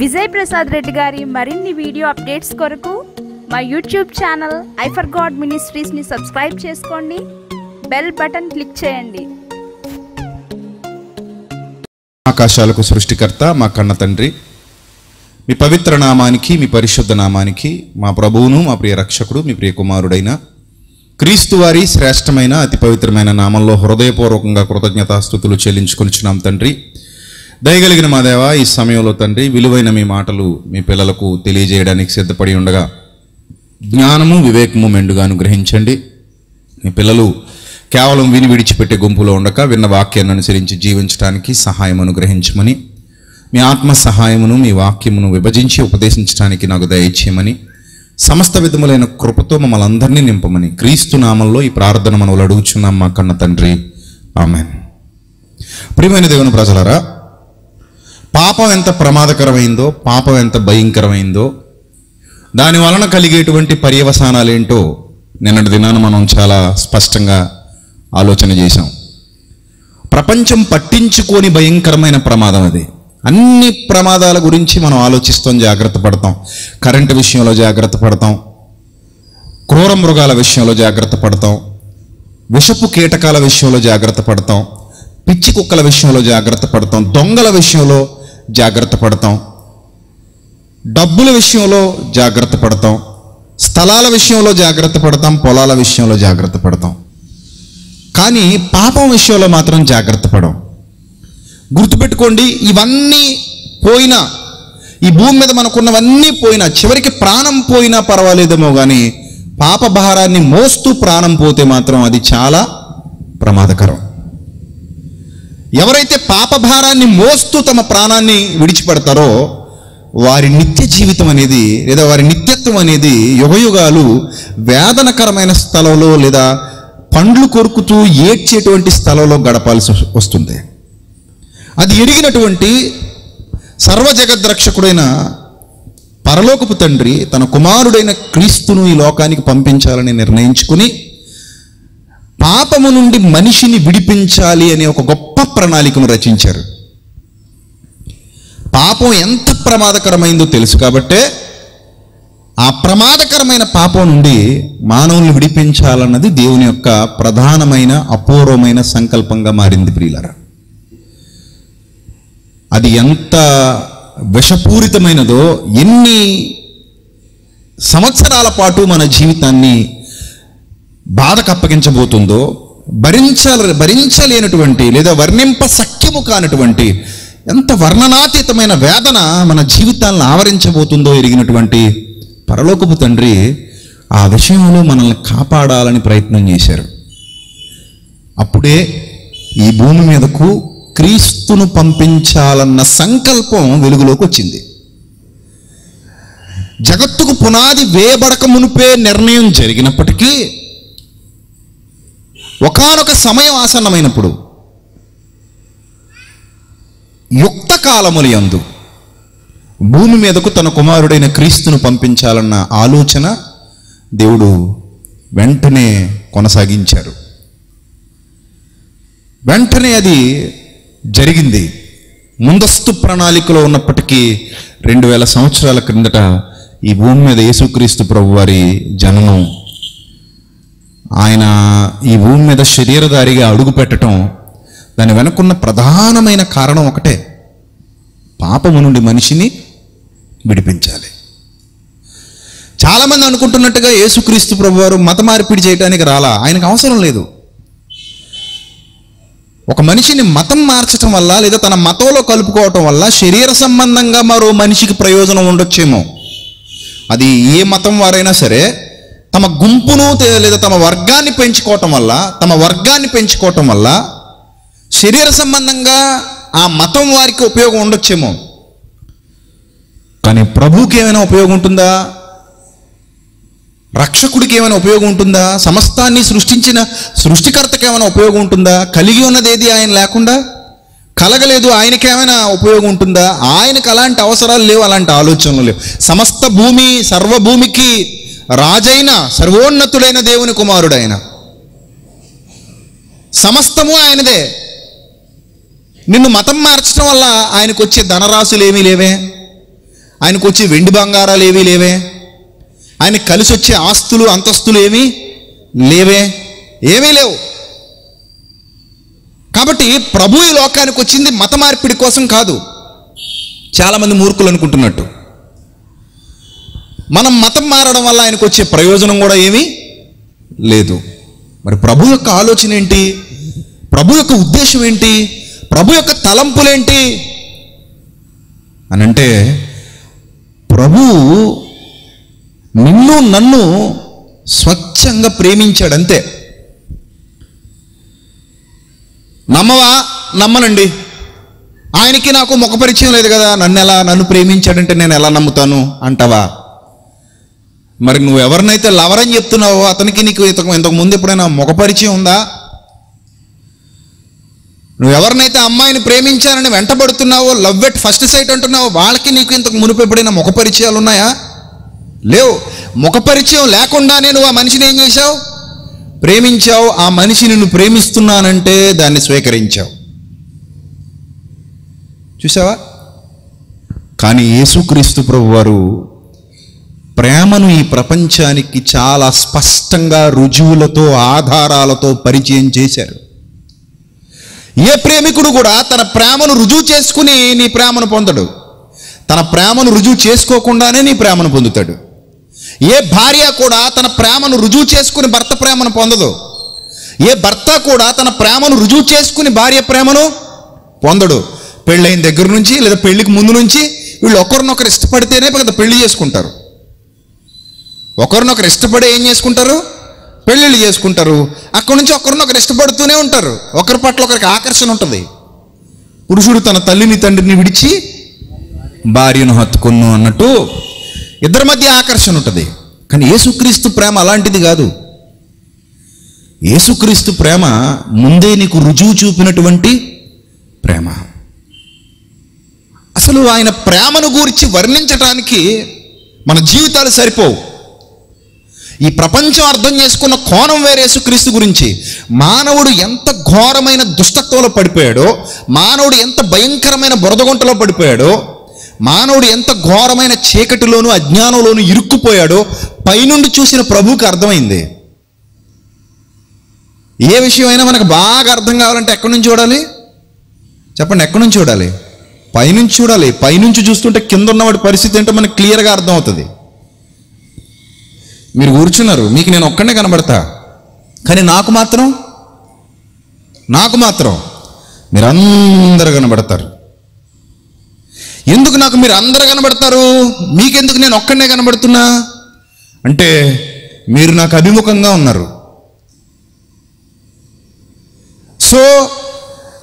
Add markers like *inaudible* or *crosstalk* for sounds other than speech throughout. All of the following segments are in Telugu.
విజయ్ ప్రసాద్ రెడ్డి గారి మరిన్ని వీడియో అప్డేట్స్ కొరకు మా YouTube channel I for God మినిస్ట్రీస్ని subscribe చేసుకోండి. బెల్ బటన్ క్లిక్ చేయండి. ఆకాశాలకు సృష్టికర్త మా కన్న తండ్రి. మీ పవిత్ర నామానికి మీ పరిశుద్ధ నామానికి మా ప్రభువును మా ప్రియ రక్షకుడు మీ ప్రియ కుమారుడైన క్రీస్తు వారి శ్రేష్టమైన అతి పవిత్రమైన నామంలో హృదయపూర్వకంగా కృతజ్ఞతాస్థుతులు చెల్లించుకొనిచున్నాం తండ్రి. దయగలిగిన మా దేవ ఈ సమయంలో తండ్రి విలువైన మీ మాటలు మీ పిల్లలకు తెలియజేయడానికి సిద్ధపడి ఉండగా జ్ఞానము వివేకము మెండుగా అనుగ్రహించండి. మీ పిల్లలు కేవలం విని విడిచిపెట్టే గుంపులో ఉండక విన్న వాక్యాన్ని అనుసరించి జీవించడానికి సహాయం అనుగ్రహించమని మీ ఆత్మ సహాయమును మీ వాక్యమును విభజించి ఉపదేశించడానికి నాకు దయచేయమని సమస్త విధములైన కృపతో మమ్మల్ని అందరినీ నింపమని క్రీస్తు నామంలో ఈ ప్రార్థన మనవులు అడుగుచున్నాం మా కన్న తండ్రి. ఆమెన్. ప్రియమైన దేవుని ప్రజలరా పాపం ఎంత ప్రమాదకరమైందో పాపం ఎంత భయంకరమైందో దాని వలన కలిగేటువంటి పర్యవసానాలు ఏంటో నిన్నటి దినాన మనం చాలా స్పష్టంగా ఆలోచన చేశాం. ప్రపంచం పట్టించుకోని భయంకరమైన ప్రమాదం అది. అన్ని ప్రమాదాల గురించి మనం ఆలోచిస్తాం జాగ్రత్త పడతాం. కరెంటు విషయంలో జాగ్రత్త పడతాం. క్రూర మృగాల విషయంలో జాగ్రత్త పడతాం. విషపు కీటకాల విషయంలో జాగ్రత్త పడతాం. పిచ్చి కుక్కల విషయంలో జాగ్రత్త పడతాం. దొంగల విషయంలో జాగ్రత్త పడతాం. డబ్బుల విషయంలో జాగ్రత్త పడతాం. స్థలాల విషయంలో జాగ్రత్త పడతాం. పొలాల విషయంలో జాగ్రత్త పడతాం. కానీ పాపం విషయంలో మాత్రం జాగ్రత్త పడం గుర్తుపెట్టుకోండి ఇవన్నీ పోయినా ఈ భూమి మీద మనకున్నవన్నీ పోయినా చివరికి ప్రాణం పోయినా పర్వాలేదేమో కానీ పాప భారాన్ని మోస్తూ ప్రాణం పోతే మాత్రం అది చాలా ప్రమాదకరం. ఎవరైతే పాపభారాన్ని మోస్తూ తమ ప్రాణాన్ని విడిచిపెడతారో వారి నిత్య జీవితం అనేది లేదా వారి నిత్యత్వం అనేది యుగయుగాలు వేదనకరమైన స్థలంలో లేదా పండ్లు కొరుకుతూ ఏడ్చేటువంటి స్థలంలో గడపాల్సి వస్తుంది. అది ఎరిగినటువంటి సర్వజగద్రక్షకుడైన పరలోకపు తండ్రి తన కుమారుడైన క్రీస్తును ఈ లోకానికి పంపించాలని నిర్ణయించుకుని పాపము నుండి మనిషిని విడిపించాలి అనే ఒక గొప్ప ప్రణాళికను రచించారు. పాపం ఎంత ప్రమాదకరమైందో తెలుసు కాబట్టే ఆ ప్రమాదకరమైన పాపం నుండి మానవుల్ని విడిపించాలన్నది దేవుని యొక్క ప్రధానమైన అపూర్వమైన సంకల్పంగా మారింది ప్రియులరా. అది ఎంత విషపూరితమైనదో ఎన్ని సంవత్సరాల పాటు మన జీవితాన్ని బాధకు అప్పగించబోతుందో భరించ భరించలేనటువంటి లేదా వర్ణింప సఖ్యము కానటువంటి ఎంత వర్ణనాతీతమైన వేదన మన జీవితాలను ఆవరించబోతుందో ఎరిగినటువంటి పరలోకపు తండ్రి ఆ విషయంలో మనల్ని కాపాడాలని ప్రయత్నం చేశారు. అప్పుడే ఈ భూమి మీదకు క్రీస్తును పంపించాలన్న సంకల్పం వెలుగులోకి వచ్చింది. జగత్తుకు పునాది వేయబడక మునిపే నిర్ణయం జరిగినప్పటికీ ఒకానొక సమయం ఆసన్నమైనప్పుడు యుక్త కాలముల యందు భూమి మీదకు తన కుమారుడైన క్రీస్తును పంపించాలన్న ఆలోచన దేవుడు వెంటనే కొనసాగించారు. వెంటనే అది జరిగింది. ముందస్తు ప్రణాళికలో ఉన్నప్పటికీ రెండు వేల సంవత్సరాల క్రిందట ఈ భూమి మీద యేసుక్రీస్తు ప్రభు వారి జననం ఆయన ఈ భూమి మీద శరీరధారిగా అడుగు పెట్టడం దాని వెనుకున్న ప్రధానమైన కారణం ఒకటే. పాపము నుండి మనిషిని విడిపించాలి. చాలామంది అనుకుంటున్నట్టుగా యేసుక్రీస్తు ప్రభువారు మత మార్పిడి చేయడానికి రాలా? ఆయనకు అవసరం లేదు. ఒక మనిషిని మతం మార్చటం వల్ల లేదా తన మతంలో కలుపుకోవటం వల్ల శరీర సంబంధంగా మరో మనిషికి ప్రయోజనం ఉండొచ్చేమో. అది ఏ మతం వారైనా సరే తమ గుంపును లేదా తమ వర్గాన్ని పెంచుకోవటం వల్ల తమ వర్గాన్ని పెంచుకోవటం వల్ల శరీర సంబంధంగా ఆ మతం వారికి ఉపయోగం ఉండొచ్చేమో. కానీ ప్రభుకి ఏమైనా ఉపయోగం ఉంటుందా? రక్షకుడికి ఏమైనా ఉపయోగం ఉంటుందా? సమస్తాన్ని సృష్టించిన సృష్టికర్తకి ఏమైనా ఉపయోగం ఉంటుందా? కలిగి ఉన్నది ఏది ఆయన లేకుండా? కలగలేదు ఆయనకి ఏమైనా ఉపయోగం ఉంటుందా? ఆయనకు అలాంటి అవసరాలు లేవు అలాంటి ఆలోచనలు లేవు. సమస్త భూమి సర్వభూమికి రాజైన సర్వోన్నతుడైన దేవుని కుమారుడైన. సమస్తము ఆయనదే. నిన్ను మతం మార్చడం వల్ల ఆయనకు వచ్చే ధనరాశులు ఏమీ లేవే. ఆయనకు వచ్చే వెండి బంగారాలు ఏమీ లేవే. ఆయన కలిసి వచ్చే ఆస్తులు అంతస్తులు ఏమీ లేవే. ఏమీ లేవు. కాబట్టి ప్రభు ఈ లోకానికి వచ్చింది మత మార్పిడి కోసం కాదు. చాలామంది మూర్ఖులు అనుకుంటున్నట్టు మనం మతం మారడం వల్ల ఆయనకు వచ్చే ప్రయోజనం కూడా ఏమీ లేదు. మరి ప్రభు యొక్క ఆలోచన ఏంటి? ప్రభు యొక్క ఉద్దేశం ఏంటి? ప్రభు యొక్క తలంపులేంటి? అని అంటే ప్రభు నిన్ను నన్ను స్వచ్ఛంగా ప్రేమించాడు అంతే నమ్మవా? నమ్మనండి. ఆయనకి నాకు ముఖ పరిచయం లేదు కదా. నన్ను ఎలా నన్ను ప్రేమించాడంటే నేను ఎలా నమ్ముతాను? అంటావా? మరి నువ్వు ఎవరినైతే లవర్ అని చెప్తున్నావో అతనికి నీకు ఇంతకు ఇంతకు ముందు ఎప్పుడైనా ముఖ పరిచయం ఉందా? నువ్వు ఎవరినైతే అమ్మాయిని ప్రేమించాలని వెంటబడుతున్నావో లవ్ ఎట్ ఫస్ట్ సైట్ అంటున్నావో వాళ్ళకి నీకు ఇంతకు మునుపు ఎప్పుడైనా ముఖ పరిచయాలు ఉన్నాయా? లేవు. ముఖ పరిచయం లేకుండానే నువ్వు ఆ మనిషిని ఏం చేశావు? ప్రేమించావు. ఆ మనిషి నిన్ను ప్రేమిస్తున్నానంటే దాన్ని స్వీకరించావు. చూసావా కానీ యేసుక్రీస్తు ప్రభు వారు ప్రేమను ఈ ప్రపంచానికి చాలా స్పష్టంగా రుజువులతో ఆధారాలతో పరిచయం చేశారు. ఏ ప్రేమికుడు కూడా తన ప్రేమను రుజువు చేసుకుని నీ ప్రేమను పొందడు. తన ప్రేమను రుజువు చేసుకోకుండానే నీ ప్రేమను పొందుతాడు. ఏ భార్య కూడా తన ప్రేమను రుజువు చేసుకుని భర్త ప్రేమను పొందదు. ఏ భర్త కూడా తన ప్రేమను రుజువు చేసుకుని భార్య ప్రేమను పొందడు. పెళ్ళైన దగ్గర నుంచి లేదా పెళ్ళికి ముందు నుంచి వీళ్ళు ఒకరినొకరు ఇష్టపడితేనే పెద్ద పెళ్ళి చేసుకుంటారు. ఒకరినొకరు ఇష్టపడి ఏం చేసుకుంటారు? పెళ్ళిళ్ళు చేసుకుంటారు. అక్కడి నుంచి ఒకరినొకరు ఇష్టపడుతూనే ఉంటారు. ఒకరి పట్ల ఒకరికి ఆకర్షణ ఉంటుంది. పురుషుడు తన తల్లిని తండ్రిని విడిచి భార్యను హత్తుకున్ను అన్నట్టు ఇద్దరి మధ్య ఆకర్షణ ఉంటుంది. కానీ యేసుక్రీస్తు ప్రేమ అలాంటిది కాదు. యేసుక్రీస్తు ప్రేమ ముందే నీకు రుజువు చూపినటువంటి ప్రేమ. అసలు ఆయన ప్రేమను గురించి వర్ణించటానికి మన జీవితాలు సరిపోవు. ఈ ప్రపంచం అర్థం చేసుకున్న కోణం వేరేసు క్రీస్తు గురించి. మానవుడు ఎంత ఘోరమైన దుష్టత్వంలో పడిపోయాడో మానవుడు ఎంత భయంకరమైన బురదగుంటలో పడిపోయాడో మానవుడు ఎంత ఘోరమైన చీకటిలోను అజ్ఞానంలోను ఇరుక్కుపోయాడో పైనుండి చూసిన ప్రభువుకి అర్థమైంది. ఏ విషయమైనా మనకు బాగా అర్థం కావాలంటే ఎక్కడి నుంచి చూడాలి? చెప్పండి ఎక్కడి నుంచి చూడాలి? పైనుంచి చూడాలి. పైనుంచి చూస్తుంటే కింద ఉన్నవాడి పరిస్థితి ఏంటో మనకు క్లియర్గా అర్థమవుతుంది. మీరు కూర్చున్నారు మీకు నేను ఒక్కడే కనబడతా. కానీ నాకు మాత్రం నాకు మాత్రం మీరు అందరు కనబడతారు. ఎందుకు నాకు మీరు అందరు కనబడతారు? మీకెందుకు నేను ఒక్కడే కనబడుతున్నా? అంటే మీరు నాకు అభిముఖంగా ఉన్నారు. సో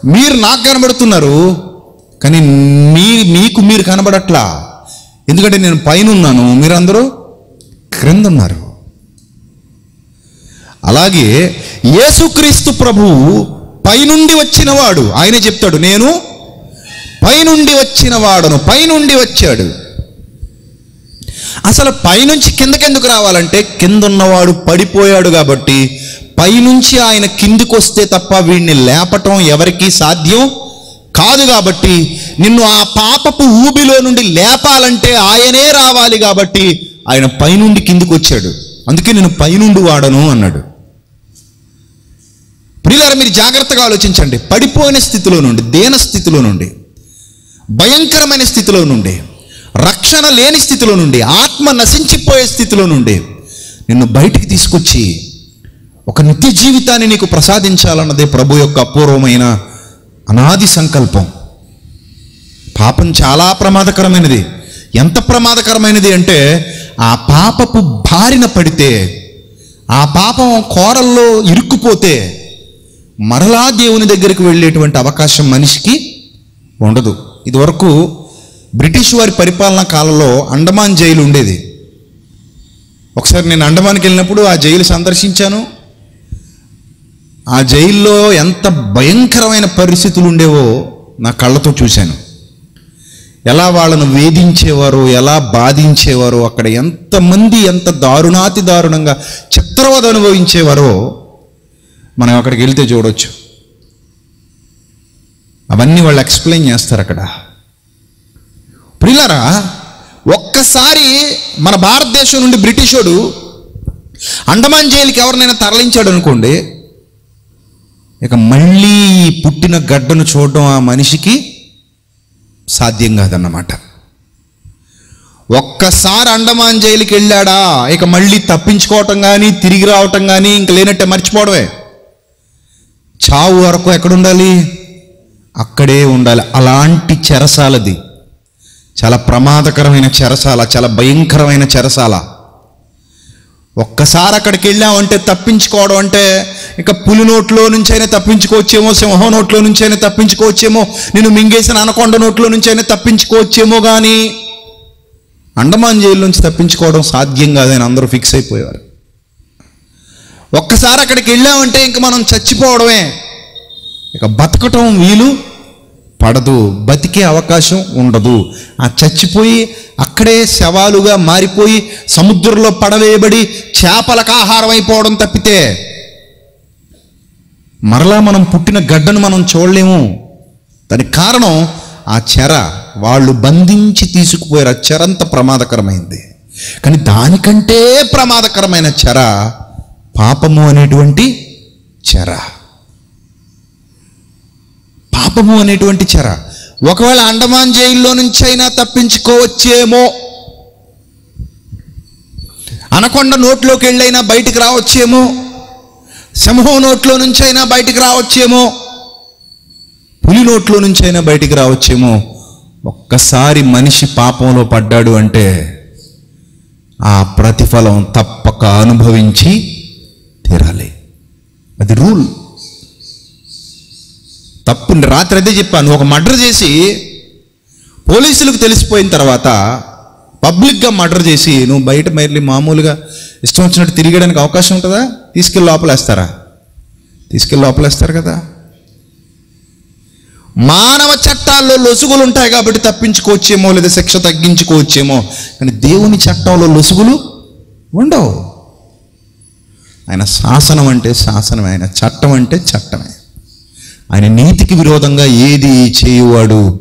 మీరు నాకు కనబడుతున్నారు కానీ మీ మీకు మీరు కనబడట్లా. ఎందుకంటే నేను పైన ఉన్నాను మీరందరూ క్రింద ఉన్నారు అలాగే యేసుక్రీస్తు ప్రభువు పైనుండి వచ్చినవాడు. ఆయనే చెప్తాడు నేను పైనుండి వచ్చిన వాడును పైనుండి వచ్చాడు. అసలు పైనుంచి కిందకెందుకు రావాలంటే కిందున్నవాడు పడిపోయాడు కాబట్టి పైనుంచి ఆయన కిందికి వస్తే తప్ప వీడిని లేపటం ఎవరికీ సాధ్యం కాదు కాబట్టి నిన్ను ఆ పాపపు ఊబిలో నుండి లేపాలంటే ఆయనే రావాలి కాబట్టి ఆయన పైనుండి కిందికి వచ్చాడు అందుకే నేను పైనుండి వాడను అన్నాడు. ప్రియులారా మీరు జాగ్రత్తగా ఆలోచించండి. పడిపోయిన స్థితిలో నుండి దేన స్థితిలో నుండి భయంకరమైన స్థితిలో నుండి రక్షణ లేని స్థితిలో నుండి ఆత్మ నశించిపోయే స్థితిలో నుండి నిన్ను బయటికి తీసుకొచ్చి ఒక నిత్య జీవితాన్ని నీకు ప్రసాదించాలన్నదే ప్రభు యొక్క అపూర్వమైన అనాది సంకల్పం. పాపం చాలా ప్రమాదకరమైనది. ఎంత ప్రమాదకరమైనది అంటే ఆ పాపపు బారిన పడితే ఆ పాపం కోరల్లో ఇరుక్కుపోతే మరలా దేవుని దగ్గరికి వెళ్ళేటువంటి అవకాశం మనిషికి ఉండదు. ఇదివరకు బ్రిటిష్ వారి పరిపాలనా కాలంలో అండమాన్ జైలు ఉండేది. ఒకసారి నేను అండమాన్కి వెళ్ళినప్పుడు ఆ జైలు సందర్శించాను. ఆ జైల్లో ఎంత భయంకరమైన పరిస్థితులు ఉండేవో నా కళ్ళతో చూశాను. ఎలా వాళ్ళను వేధించేవారు ఎలా బాధించేవారో అక్కడ ఎంతమంది ఎంత దారుణాతి దారుణంగా చిత్రవద అనుభవించేవారో మనం అక్కడికి వెళ్తే చూడొచ్చు. అవన్నీ వాళ్ళు ఎక్స్ప్లెయిన్ చేస్తారు అక్కడ. ప్రిల్లరా ఒక్కసారి మన భారతదేశం నుండి బ్రిటిషోడు అండమాన్ జైలుకి ఎవరినైనా తరలించాడు అనుకోండి ఇక మళ్ళీ పుట్టిన గడ్డను చూడడం ఆ మనిషికి సాధ్యం కాదన్నమాట. ఒక్కసారి అండమాన్ జైలుకి వెళ్ళాడా? ఇక మళ్ళీ తప్పించుకోవటం కానీ తిరిగి రావటం కానీ ఇంక లేనట్టే మర్చిపోవడమే. చావు వరకు ఎక్కడుండాలి? అక్కడే ఉండాలి. అలాంటి చెరసాలది. చాలా ప్రమాదకరమైన చెరసాల చాలా భయంకరమైన చెరసాల. ఒక్కసారి అక్కడికి వెళ్ళామంటే తప్పించుకోవడం అంటే ఇక పులి నోట్లో నుంచైనా తప్పించుకోవచ్చేమో సింహం నోట్లో నుంచైనా తప్పించుకోవచ్చేమో నేను మింగేసిన అనకొండ నోట్లో నుంచైనా తప్పించుకోవచ్చేమో కానీ అండమాన్ జైలు నుంచి తప్పించుకోవడం సాధ్యం కాదని అందరూ ఫిక్స్ అయిపోయారు ఒక్కసారి అక్కడికి వెళ్ళామంటే ఇంక మనం చచ్చిపోవడమే. ఇక బతకటం వీలు పడదు బతికే అవకాశం ఉండదు. ఆ చచ్చిపోయి అక్కడే శవాలుగా మారిపోయి సముద్రంలో పడవేయబడి చేపలకు ఆహారం అయిపోవడం తప్పితే మరలా మనం పుట్టిన గడ్డను మనం చూడలేము. దానికి కారణం ఆ చెర వాళ్ళు బంధించి తీసుకుపోయారు. ఆ చెర అంత ప్రమాదకరమైంది. కానీ దానికంటే ప్రమాదకరమైన చెర పాపము అనేటువంటి చెర. పాపము అనేటువంటి చెర. ఒకవేళ అండమాన్ జైల్లో నుంచి అయినా తప్పించుకోవచ్చేమో. అనకొండ నోట్లోకి వెళ్ళైనా బయటికి రావచ్చేమో. సింహం నోట్లో నుంచి అయినా బయటికి రావచ్చేమో. పులి నోట్లో నుంచి అయినా బయటికి రావచ్చేమో. ఒక్కసారి మనిషి పాపంలో పడ్డాడు అంటే ఆ ప్రతిఫలం తప్పక అనుభవించి తీరాలి. అది రూల్. తప్పు రాత్రి అదే చెప్పాను ఒక మర్డర్ చేసి పోలీసులకు తెలిసిపోయిన తర్వాత పబ్లిక్గా మర్డర్ చేసి నువ్వు బయట మళ్ళీ మామూలుగా ఇష్టం వచ్చినట్టు తిరిగడానికి అవకాశం ఉంటుందా? తీసుకెళ్ళి లోపలేస్తారా? తీసుకెళ్ళి లోపలేస్తారు కదా. మానవ చట్టాల్లో లొసుగులు ఉంటాయి కాబట్టి తప్పించుకోవచ్చేమో లేదా శిక్ష తగ్గించుకోవచ్చేమో కానీ దేవుని చట్టంలో లొసుగులు ఉండవు. ఆయన శాసనం అంటే శాసనమే ఆయన చట్టం అంటే చట్టమే. ఆయన నీతికి విరోధంగా ఏది చేయువాడు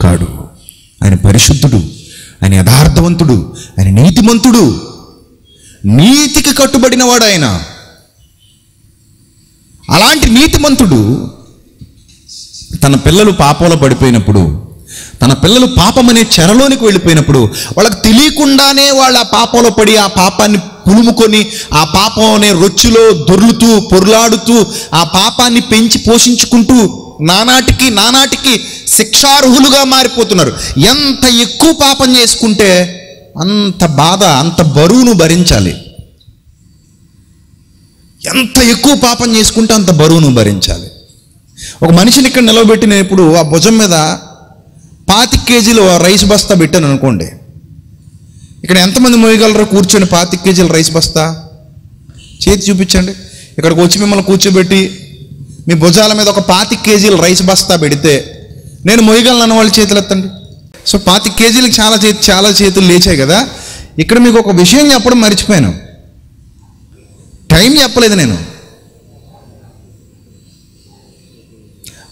కాడు. ఆయన పరిశుద్ధుడు ఆయన యథార్థవంతుడు ఆయన నీతిమంతుడు. నీతికి కట్టుబడినవాడు ఆయన. అలాంటి నీతిమంతుడు తన పిల్లలు పాపంలో పడిపోయినప్పుడు తన పిల్లలు పాపం అనే చెరలోనికి వెళ్ళిపోయినప్పుడు వాళ్ళకి తెలియకుండానే వాళ్ళు ఆ పాపంలో పడి ఆ పాపాన్ని పులుముకొని ఆ పాపం అనే రొచ్చులో దొర్లుతూ పొర్లాడుతూ ఆ పాపాన్ని పెంచి పోషించుకుంటూ నానాటికి నానాటికి శిక్షార్హులుగా మారిపోతున్నారు. ఎంత ఎక్కువ పాపం చేసుకుంటే అంత బాధ అంత బరువును భరించాలి. ఎంత ఎక్కువ పాపం చేసుకుంటే అంత బరువును భరించాలి. ఒక మనిషిని ఇక్కడ నిలవబెట్టినప్పుడు ఆ భుజం మీద పాతిక కేజీలు రైస్ బస్తా పెట్టాను అనుకోండి. ఇక్కడ ఎంతమంది మోయగలరు కూర్చొని పాతిక కేజీల రైస్ బస్తా? చేతి చూపించండి. ఇక్కడికి వచ్చి మిమ్మల్ని కూర్చోబెట్టి మీ భుజాల మీద ఒక పాతిక కేజీల రైస్ బస్తా పెడితే నేను మొయ్యగలను అన్న వాళ్ళు చేతులు ఎత్తండి. సో పాతిక కేజీలకు చాలా చేతి చాలా చేతులు లేచాయి కదా. ఇక్కడ మీకు ఒక విషయం చెప్పడం మర్చిపోయాను. టైం చెప్పలేదు నేను.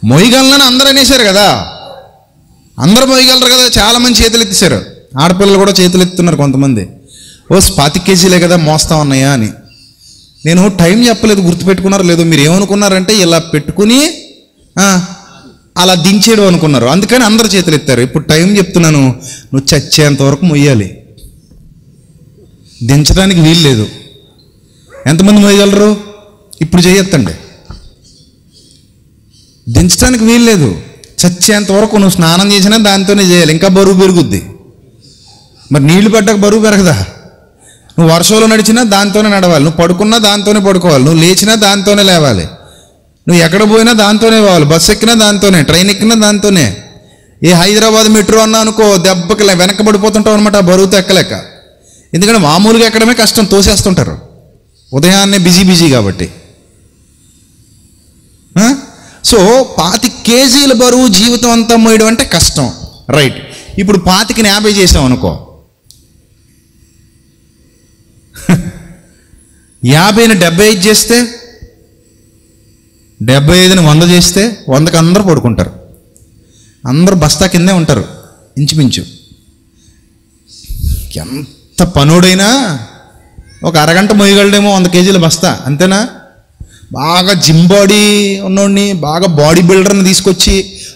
మొయ్యగలనని అందరూ అనేశారు కదా. అందరూ మొయ్యగలరు కదా చాలా మంది చేతులు ఎత్తేశారు. ఆడపిల్లలు కూడా చేతులు ఎత్తున్నారు కొంతమంది. ఓ పాతి కేజీలే కదా మోస్తా ఉన్నాయా అని. నేను టైం చెప్పలేదు గుర్తుపెట్టుకున్నారు లేదో మీరు ఏమనుకున్నారంటే ఇలా పెట్టుకుని అలా దించేయడం అనుకున్నారు. అందుకని అందరు చేతులు ఎత్తారు. ఇప్పుడు టైం చెప్తున్నాను నువ్వు చచ్చేంత వరకు మొయ్యాలి. దించడానికి వీలు లేదు. ఎంతమంది మోయగలరు ఇప్పుడు చేయొత్తండి దించడానికి వీలు లేదు. చచ్చేంత వరకు నువ్వు స్నానం చేసినా దాంతోనే చేయాలి. ఇంకా బరువు పెరుగుద్ది. మరి నీళ్ళు పడ్డాక బరువు పెరగదా? నువ్వు వర్షంలో నడిచినా దాంతోనే నడవాలి. నువ్వు పడుకున్నా దాంతోనే పడుకోవాలి. నువ్వు లేచినా దాంతోనే లేవాలి. నువ్వు ఎక్కడ పోయినా దాంతోనే పోవాలి. బస్సు ఎక్కినా దాంతోనే ట్రైన్ ఎక్కినా దాంతోనే. ఏ హైదరాబాద్ మెట్రో అన్నా అనుకో దెబ్బకి వెనక పడిపోతుంటావు అనమాట ఆ బరువుతో ఎక్కలేక ఎందుకంటే మామూలుగా ఎక్కడమే కష్టం తోసేస్తుంటారు. ఉదయాన్నే బిజీ బిజీ కాబట్టి. సో పాతి కేజీల బరువు జీవితం అంతా మోయడం అంటే కష్టం. రైట్. ఇప్పుడు పాతికి యాభై చేసాం అనుకో. యాభైని డెబ్బై ఐదు చేస్తే డెబ్బై ఐదుని వంద చేస్తే వందకి అందరూ పడుకుంటారు. అందరూ బస్తా కిందే ఉంటారు ఇంచుమించు. ఎంత పనుడైనా ఒక అరగంట మొయ్యగలడేమో వంద కేజీల బస్తా అంతేనా? బాగా జిమ్ బాడీ ఉన్నోడిని బాగా బాడీ బిల్డర్ని తీసుకొచ్చి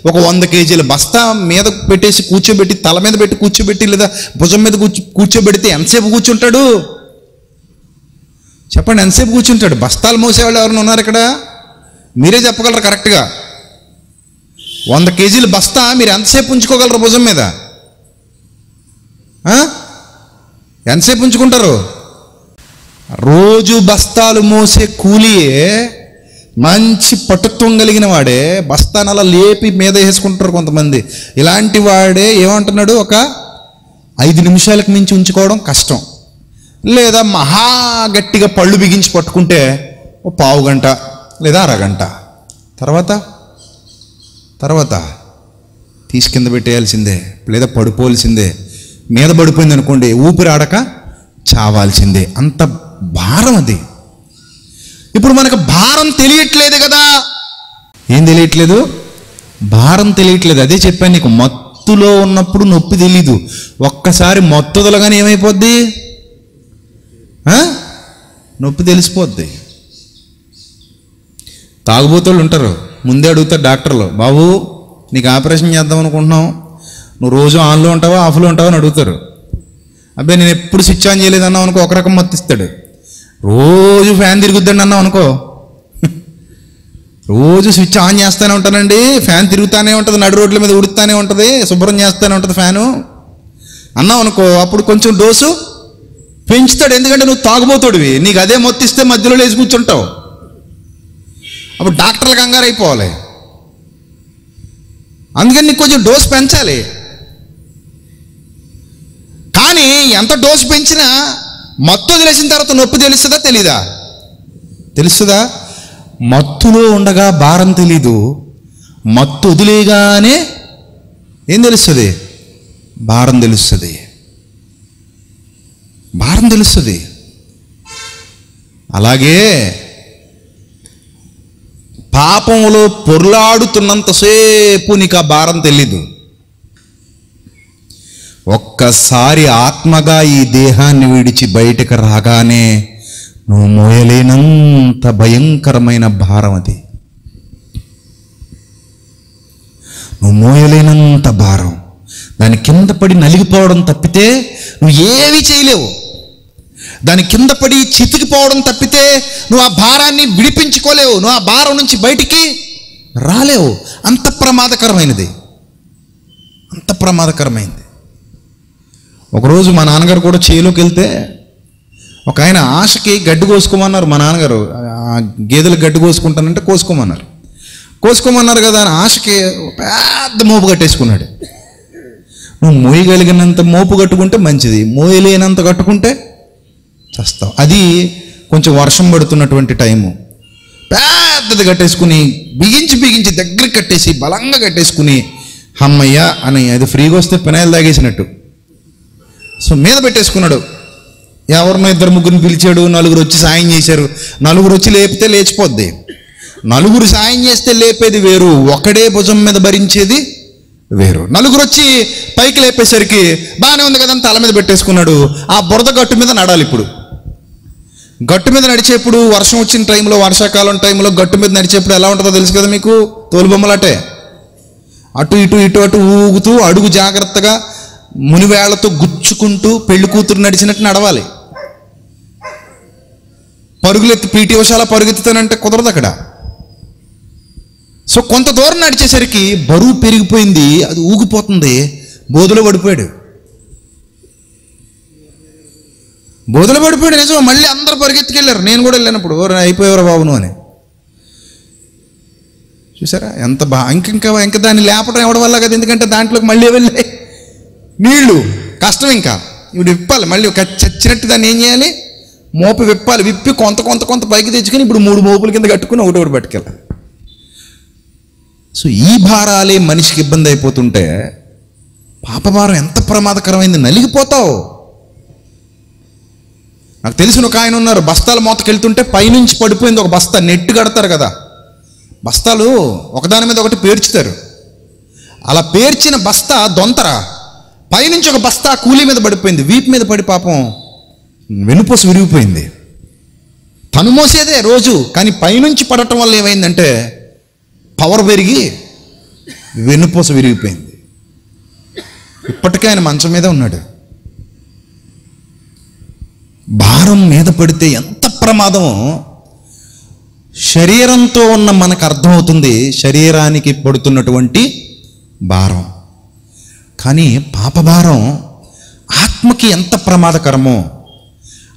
ఒక వంద కేజీల బస్తా మీద పెట్టేసి కూర్చోబెట్టి తల మీద పెట్టి కూర్చోబెట్టి లేదా భుజం మీద కూర్చో కూర్చోబెడితే ఎంతసేపు కూర్చుంటాడు? చెప్పండి ఎంతసేపు కూర్చుంటాడు? బస్తాలు మోసేవాళ్ళు ఎవరైనా ఉన్నారు ఇక్కడ? మీరే చెప్పగలరు కరెక్ట్గా? వంద కేజీలు బస్తా మీరు ఎంతసేపు ఉంచుకోగలరు భుజం మీద? ఎంతసేపు ఉంచుకుంటారు? రోజు బస్తాలు మోసే కూలియే మంచి పటుత్వం కలిగిన వాడే బస్తాను అలా లేపి మీద వేసుకుంటారు కొంతమంది. ఇలాంటి వాడే ఏమంటున్నాడు? ఒక ఐదు నిమిషాలకు మించి ఉంచుకోవడం కష్టం. లేదా మహా గట్టిగా పళ్ళు బిగించి పట్టుకుంటే ఓ పావు గంట లేదా అరగంట. తర్వాత? తర్వాత తీసి కింద పెట్టేయాల్సిందే లేదా పడిపోవాల్సిందే మీద పడిపోయింది అనుకోండి ఊపిరి ఆడక చావాల్సిందే. అంత భారం అది. ఇప్పుడు మనకు భారం తెలియట్లేదు కదా. ఏం తెలియట్లేదు? భారం తెలియట్లేదు. అదే చెప్పాను నీకు మత్తులో ఉన్నప్పుడు నొప్పి తెలీదు. ఒక్కసారి మత్తుదలగానే ఏమైపోద్ది? నొప్పి తెలిసిపోద్ది. తాగుబోతోళ్ళు ఉంటారు. ముందే అడుగుతారు డాక్టర్లు బాబు నీకు ఆపరేషన్ చేద్దాం అనుకుంటున్నాం నువ్వు రోజు ఆన్లో ఉంటావా ఆఫ్లో ఉంటావా? అని అడుగుతారు. అబ్బాయి నేను ఎప్పుడు స్విచ్ ఆన్ చేయలేదన్నావు అనుకో ఒక రకం మత్తిస్తాడు రోజు ఫ్యాన్ తిరుగుద్దండి అన్నావు అనుకో. *laughs* రోజు స్విచ్ ఆన్ చేస్తూనే ఉంటానండి ఫ్యాన్ తిరుగుతూనే ఉంటుంది నడు రోడ్ల మీద ఉడుతూనే ఉంటుంది శుభ్రం చేస్తూనే ఉంటుంది ఫ్యాను. అన్నావు అనుకో అప్పుడు కొంచెం డోసు పెంచుతాడు. ఎందుకంటే నువ్వు తాగుబోతుడివి. నీకు అదే మొత్తిస్తే మధ్యలో లేచి కూర్చుంటావు. అప్పుడు డాక్టర్లు కంగారు అయిపోవాలి. అందుకని నీకు కొంచెం డోస్ పెంచాలి. కానీ ఎంత డోసు పెంచినా మత్తు వదిలేసిన తర్వాత నొప్పి తెలుస్తుందా తెలీదా? తెలుస్తుందా? మత్తులో ఉండగా భారం తెలీదు. మత్తు వదిలేగానే ఏం తెలుస్తుంది? భారం తెలుస్తుంది. భారం తెలుస్తుంది. అలాగే పాపంలో పొరులాడుతున్నంతసేపు నీకు ఆ భారం తెలీదు. ఒక్కసారి ఆత్మగా ఈ దేహాన్ని విడిచి బయటకు రాగానే నువ్వు మోయలేనంత భయంకరమైన భారం అది. నువ్వు మోయలేనంత భారం. దాని కింద పడి నలిగిపోవడం తప్పితే నువ్వు ఏమీ చేయలేవు. దాని కింద పడి చితికిపోవడం తప్పితే నువ్వు ఆ భారాన్ని విడిపించుకోలేవు. నువ్వు ఆ భారం నుంచి బయటికి రాలేవు. అంత ప్రమాదకరమైనది. అంత ప్రమాదకరమైనది ఒకరోజు మా నాన్నగారు కూడా చేలోకి వెళ్తే ఒక ఆయన ఆశకి గడ్డి కోసుకోమన్నారు. మా నాన్నగారు ఆ గేదెలు గడ్డి కోసుకుంటానంటే కోసుకోమన్నారు. కోసుకోమన్నారు కదా అని ఆశకి పెద్ద మోపు కట్టేసుకున్నాడు. నువ్వు మోయగలిగినంత మోపు కట్టుకుంటే మంచిది. మోయలేనంత కట్టుకుంటే చస్తావు. అది కొంచెం వర్షం పడుతున్నటువంటి టైము. పెద్దది కట్టేసుకుని బిగించి బిగించి దగ్గరికి కట్టేసి బలంగా కట్టేసుకుని హమ్మయ్య అని అది ఫ్రీగా వస్తే పెనాయిలు తాగేసినట్టు. సో మీద పెట్టేసుకున్నాడు. ఎవరినో ఇద్దరు ముగ్గురిని పిలిచాడు నలుగురు వచ్చి సాయం చేశారు. నలుగురు వచ్చి లేపితే లేచిపోద్ది. నలుగురు సాయం చేస్తే లేపేది వేరు ఒకడే భుజం మీద భరించేది వేరు. నలుగురు వచ్చి పైకి లేపేసరికి బాగానే ఉంది కదా తల మీద పెట్టేసుకున్నాడు. ఆ బురద గట్టు మీద నడాలి ఇప్పుడు. గట్టు మీద నడిచేప్పుడు వర్షం వచ్చిన టైంలో వర్షాకాలం టైంలో గట్టు మీద నడిచేప్పుడు ఎలా ఉంటుందో తెలుసు కదా మీకు? తోలుబొమ్మలాటే. అటు ఇటు ఇటు అటు ఊగుతూ అడుగు జాగ్రత్తగా మునివేళ్ళతో గుచ్చుకుంటూ పెళ్ళి కూతురు నడిచినట్టు నడవాలి. పరుగులెత్తి పీటీ ఉషాల పరుగెత్తుతానంటే కుదరదు అక్కడ. సో కొంత దూరం నడిచేసరికి బరువు పెరిగిపోయింది అది ఊగిపోతుంది బోధలో పడిపోయాడు. బోధలు పడిపోయాడు నిజం మళ్ళీ అందరు పరిగెత్తుకెళ్ళారు. నేను కూడా వెళ్ళినప్పుడు "ఓరే, బాబును అని. చూసారా? ఎంత బా ఇంక ఇంకా ఇంకా దాన్ని లేపడం ఎవడం వల్ల కదా ఎందుకంటే దాంట్లోకి మళ్ళీ వెళ్ళాయి. నీళ్ళు కష్టం ఇంకా. ఇప్పుడు విప్పాలి మళ్ళీ చచ్చినట్టు దాన్ని ఏం చేయాలి? మోపు విప్పాలి విప్పి కొంత కొంత కొంత పైకి తెచ్చుకొని ఇప్పుడు మూడు మోపుల కింద కట్టుకుని ఒకటి ఒకటి పట్టుకెళ్ళాలి. సో ఈ భారాలే మనిషికి ఇబ్బంది అయిపోతుంటే పాపభారం ఎంత ప్రమాదకరమైంది నలిగిపోతావు. నాకు తెలిసిన ఒక ఆయన ఉన్నారు బస్తాల మోతకెళ్తుంటే పైనుంచి పడిపోయింది ఒక బస్తా నెట్టు కడతారు కదా. బస్తాలు ఒకదాని మీద ఒకటి పేర్చుతారు. అలా పేర్చిన బస్తా దొంతరా పైనుంచి ఒక బస్తా కూలీ మీద పడిపోయింది వీపు మీద పడి పాపం వెనుపూస విరిగిపోయింది. తను మోసేదే రోజు కానీ పైనుంచి పడటం వల్ల ఏమైందంటే పవర్ పెరిగి వెన్నుపూస విరిగిపోయింది. ఇప్పటికే ఆయన మంచం మీద ఉన్నాడు. భారం మీద పడితే ఎంత ప్రమాదమో శరీరంతో ఉన్న మనకు అర్థమవుతుంది శరీరానికి పడుతున్నటువంటి భారం. కానీ పాపభారం ఆత్మకి ఎంత ప్రమాదకరమో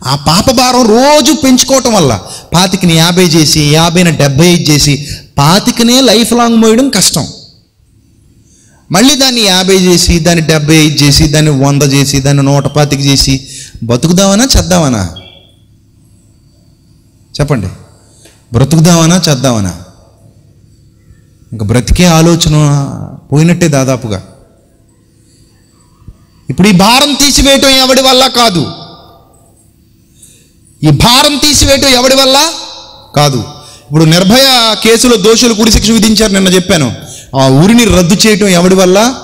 ఆ పాపభారం రోజు పెంచుకోవటం వల్ల పాతికిని యాభై చేసి యాభైన డెబ్బై ఐదు చేసి పాతికనే లైఫ్ లాంగ్ మోయడం కష్టం. మళ్ళీ దాన్ని యాభై చేసి దాన్ని డెబ్బై ఐదు చేసి దాన్ని వంద చేసి దాన్ని నూట పాతిక చేసి బతుకుదామనా చేద్దామనా? చెప్పండి. బ్రతుకుదామనా చేద్దామనా? ఇంకా బ్రతికే ఆలోచన పోయినట్టే దాదాపుగా. ఇప్పుడు ఈ భారం తీసివేయటం ఎవడి వల్ల కాదు? ఈ భారం తీసివేయటం ఎవడి వల్ల కాదు? ఇప్పుడు నిర్భయ కేసులో దోషులు కుడి శిక్ష విధించారు నిన్న చెప్పాను. ఆ ఊరిని రద్దు చేయటం ఎవడి వల్ల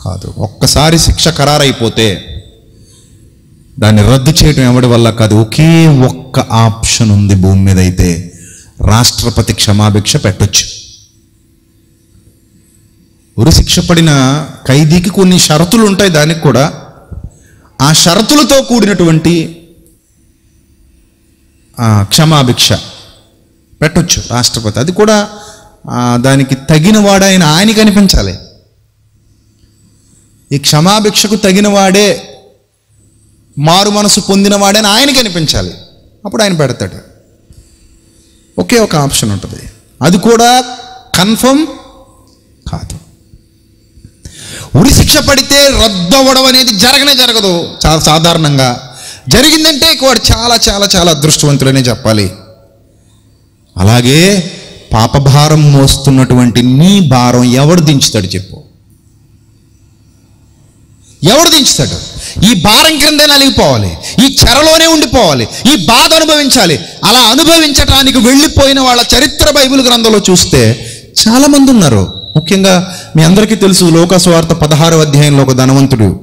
కాదు? ఒక్కసారి శిక్ష ఖరారైపోతే దాన్ని రద్దు చేయటం ఎవడి వల్ల కాదు? ఒకే ఒక్క ఆప్షన్ ఉంది భూమి మీద అయితే రాష్ట్రపతి క్షమాభిక్ష పెట్టొచ్చు. ఉరిశిక్ష పడిన ఖైదీకి కొన్ని షరతులు ఉంటాయి దానికి కూడా. ఆ షరతులతో కూడినటువంటి క్షమాభిక్ష పెట్టొచ్చు రాష్ట్రపతి. అది కూడా దానికి తగిన వాడైన ఆయన కనిపించాలి. ఈ క్షమాభిక్షకు తగిన వాడే మారు మనసు పొందిన వాడని ఆయనకి అనిపించాలి. అప్పుడు ఆయన పెడతాడు. ఒకే ఒక ఆప్షన్ ఉంటుంది. అది కూడా కన్ఫర్మ్ కాదు. ఉరిశిక్ష పడితే రద్దవడం అనేది జరగనే జరగదు. చాలా సాధారణంగా జరిగిందంటే వాడు చాలా చాలా చాలా అదృష్టవంతుడనే చెప్పాలి. అలాగే పాపభారం మోస్తున్నటువంటి నీ భారం ఎవడు దించుతాడు చెప్పు. ఎవడు దించుతాడు? ఈ భారం క్రిందే నలిగిపోవాలి ఈ చెరలోనే ఉండిపోవాలి. ఈ బాధ అనుభవించాలి. అలా అనుభవించటానికి వెళ్ళిపోయిన వాళ్ళ చరిత్ర బైబిల్ గ్రంథంలో చూస్తే చాలా మంది ఉన్నారు. ముఖ్యంగా మీ అందరికీ తెలుసు లోకస్వార్త పదహారవ అధ్యాయంలో ఒక ధనవంతుడు.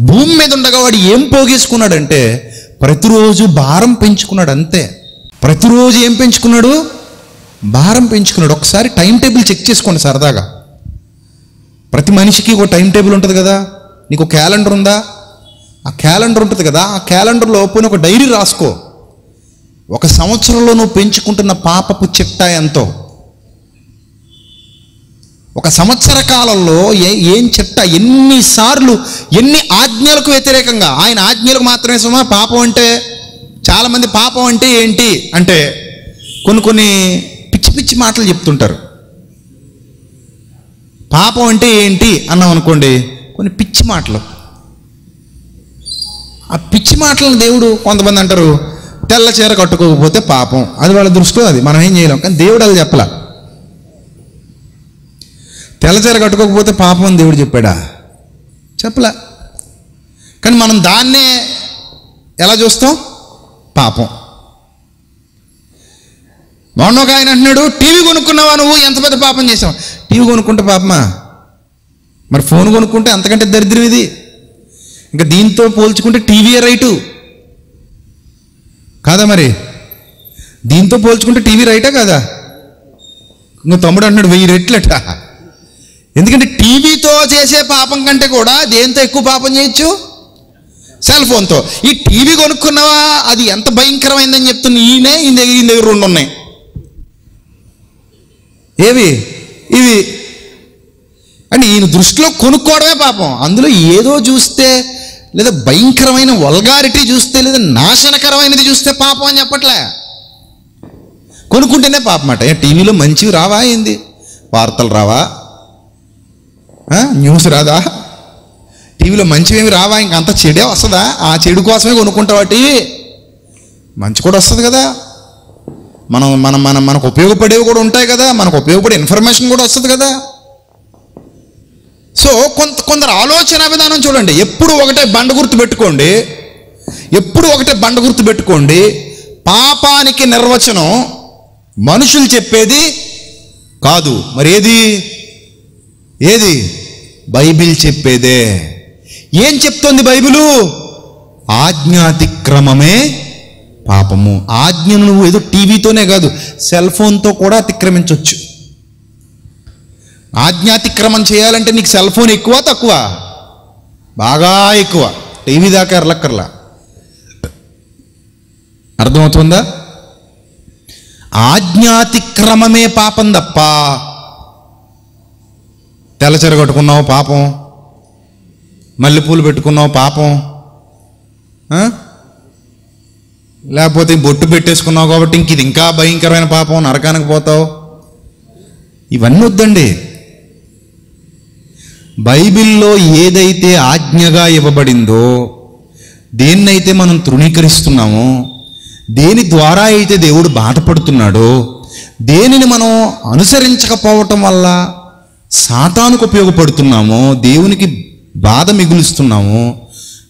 భూమి మీద ఉండగా వాడు ఏం పోగేసుకున్నాడంటే ప్రతిరోజు భారం పెంచుకున్నాడు అంతే. ప్రతిరోజు ఏం పెంచుకున్నాడు? భారం పెంచుకున్నాడు. ఒకసారి టైం టేబుల్ చెక్ చేసుకోండి సరదాగా. ప్రతి మనిషికి ఒక టైం టేబుల్ ఉంటుంది కదా. నీకు క్యాలెండర్ ఉందా? ఆ క్యాలెండర్ ఉంటుంది కదా ఆ క్యాలెండర్లో పోయిన ఒక డైరీ రాసుకో. ఒక సంవత్సరంలో నువ్వు పెంచుకుంటున్న పాపపు చిట్టా ఎంతో? ఒక సంవత్సర కాలంలో ఏ ఏం చిట్ట? ఎన్నిసార్లు ఎన్ని ఆజ్ఞలకు వ్యతిరేకంగా? ఆయన ఆజ్ఞలకు మాత్రమే సుమా పాపం అంటే చాలామంది పాపం అంటే ఏంటి? అంటే కొన్ని కొన్ని పిచ్చి పిచ్చి మాటలు చెప్తుంటారు. పాపం అంటే ఏంటి? అన్నాం అనుకోండి కొన్ని పిచ్చి మాటలు. ఆ పిచ్చి మాటలను దేవుడు కొంతమంది అంటారు తెల్ల చీర కట్టుకోకపోతే పాపం. అది వాళ్ళ దృష్టిలో అది. మనం ఏం చేయలేం. కానీ దేవుడు అది చెప్పలా. తెల్ల చీర కట్టుకోకపోతే పాపం అని దేవుడు చెప్పాడా? చెప్పలా. కానీ మనం దాన్నే ఎలా చూస్తాం? పాపం. మొన్న ఒక ఆయన అంటున్నాడు టీవీ కొనుక్కున్నావా నువ్వు? ఎంత పెద్ద పాపం చేసావు టీవీ కొనుక్కుంటే పాపమా? మరి ఫోన్ కొనుక్కుంటే అంతకంటే దరిద్రం ఇది. ఇంకా దీంతో పోల్చుకుంటే టీవీయే రైటు? కాదా మరి? దీంతో పోల్చుకుంటే టీవీ రైటా కాదా? నువ్వు తమ్ముడు అంటున్నాడు వెయ్యి రెట్లట. ఎందుకంటే టీవీతో చేసే పాపం కంటే కూడా దేంతో ఎక్కువ పాపం చేయొచ్చు? సెల్ ఫోన్తో. ఈ టీవీ కొనుక్కున్నావా? అది ఎంత భయంకరమైందని చెప్తున్న ఈయనే ఈయన దగ్గర ఈయన దగ్గర రెండు ఉన్నాయి. ఏవి? ఇవి. అంటే ఈయన దృష్టిలో కొనుక్కోవడమే పాపం. అందులో ఏదో చూస్తే లేదా భయంకరమైన వల్గారిటీ చూస్తే లేదా నాశనకరమైనది చూస్తే పాపం అని చెప్పట్లే. కొనుక్కుంటేనే పాపం అట. ఏ టీవీలో మంచివి రావా ఏంది? వార్తలు రావా? న్యూస్ రాదా? టీవీలో మంచివేమి రావా? ఇంక అంత చెడే వస్తుందా? ఆ చెడు కోసమే కొనుక్కుంటావా టీవీ? మంచి కూడా వస్తుంది కదా. మనం మనం మనం మనకు ఉపయోగపడేవి కూడా ఉంటాయి కదా. మనకు ఉపయోగపడే ఇన్ఫర్మేషన్ కూడా వస్తుంది కదా. సో కొంత కొందరు ఆలోచన విధానం చూడండి. ఎప్పుడు ఒకటే బండ గుర్తు పెట్టుకోండి. ఎప్పుడు ఒకటే బండ గుర్తు పెట్టుకోండి. పాపానికి నిర్వచనం మనుషులు చెప్పేది కాదు. మరి ఏది? ఏది? బైబిల్ చెప్పేదే. ఏం చెప్తోంది బైబిలు? ఆజ్ఞాతిక్రమమే పాపము. ఆజ్ఞను నువ్వు ఏదో టీవీతోనే కాదు సెల్ ఫోన్తో కూడా అతిక్రమించవచ్చు ఆజ్ఞాతిక్రమం చేయాలంటే నీకు సెల్ ఫోన్ ఎక్కువ తక్కువ? బాగా ఎక్కువ. టీవీ దాకా ఎర్లక్కర్లా? అర్థమవుతుందా? ఆజ్ఞాతిక్రమమే పాపం తప్ప తెల్లచీర కట్టుకున్నావు పాపం మల్లెపూలు పెట్టుకున్నావు పాపం లేకపోతే బొట్టు పెట్టేసుకున్నావు కాబట్టి ఇంక ఇది ఇంకా భయంకరమైన పాపం నరకానికి పోతావు. ఇవన్నీ వద్దండి. బైబిల్లో ఏదైతే ఆజ్ఞగా ఇవ్వబడిందో దేన్నైతే మనం తృణీకరిస్తున్నామో దేని ద్వారా అయితే దేవుడు బాధపడుతున్నాడో దేనిని మనం అనుసరించకపోవటం వల్ల సాతానుకు ఉపయోగపడుతున్నామో దేవునికి బాధ మిగులుస్తున్నామో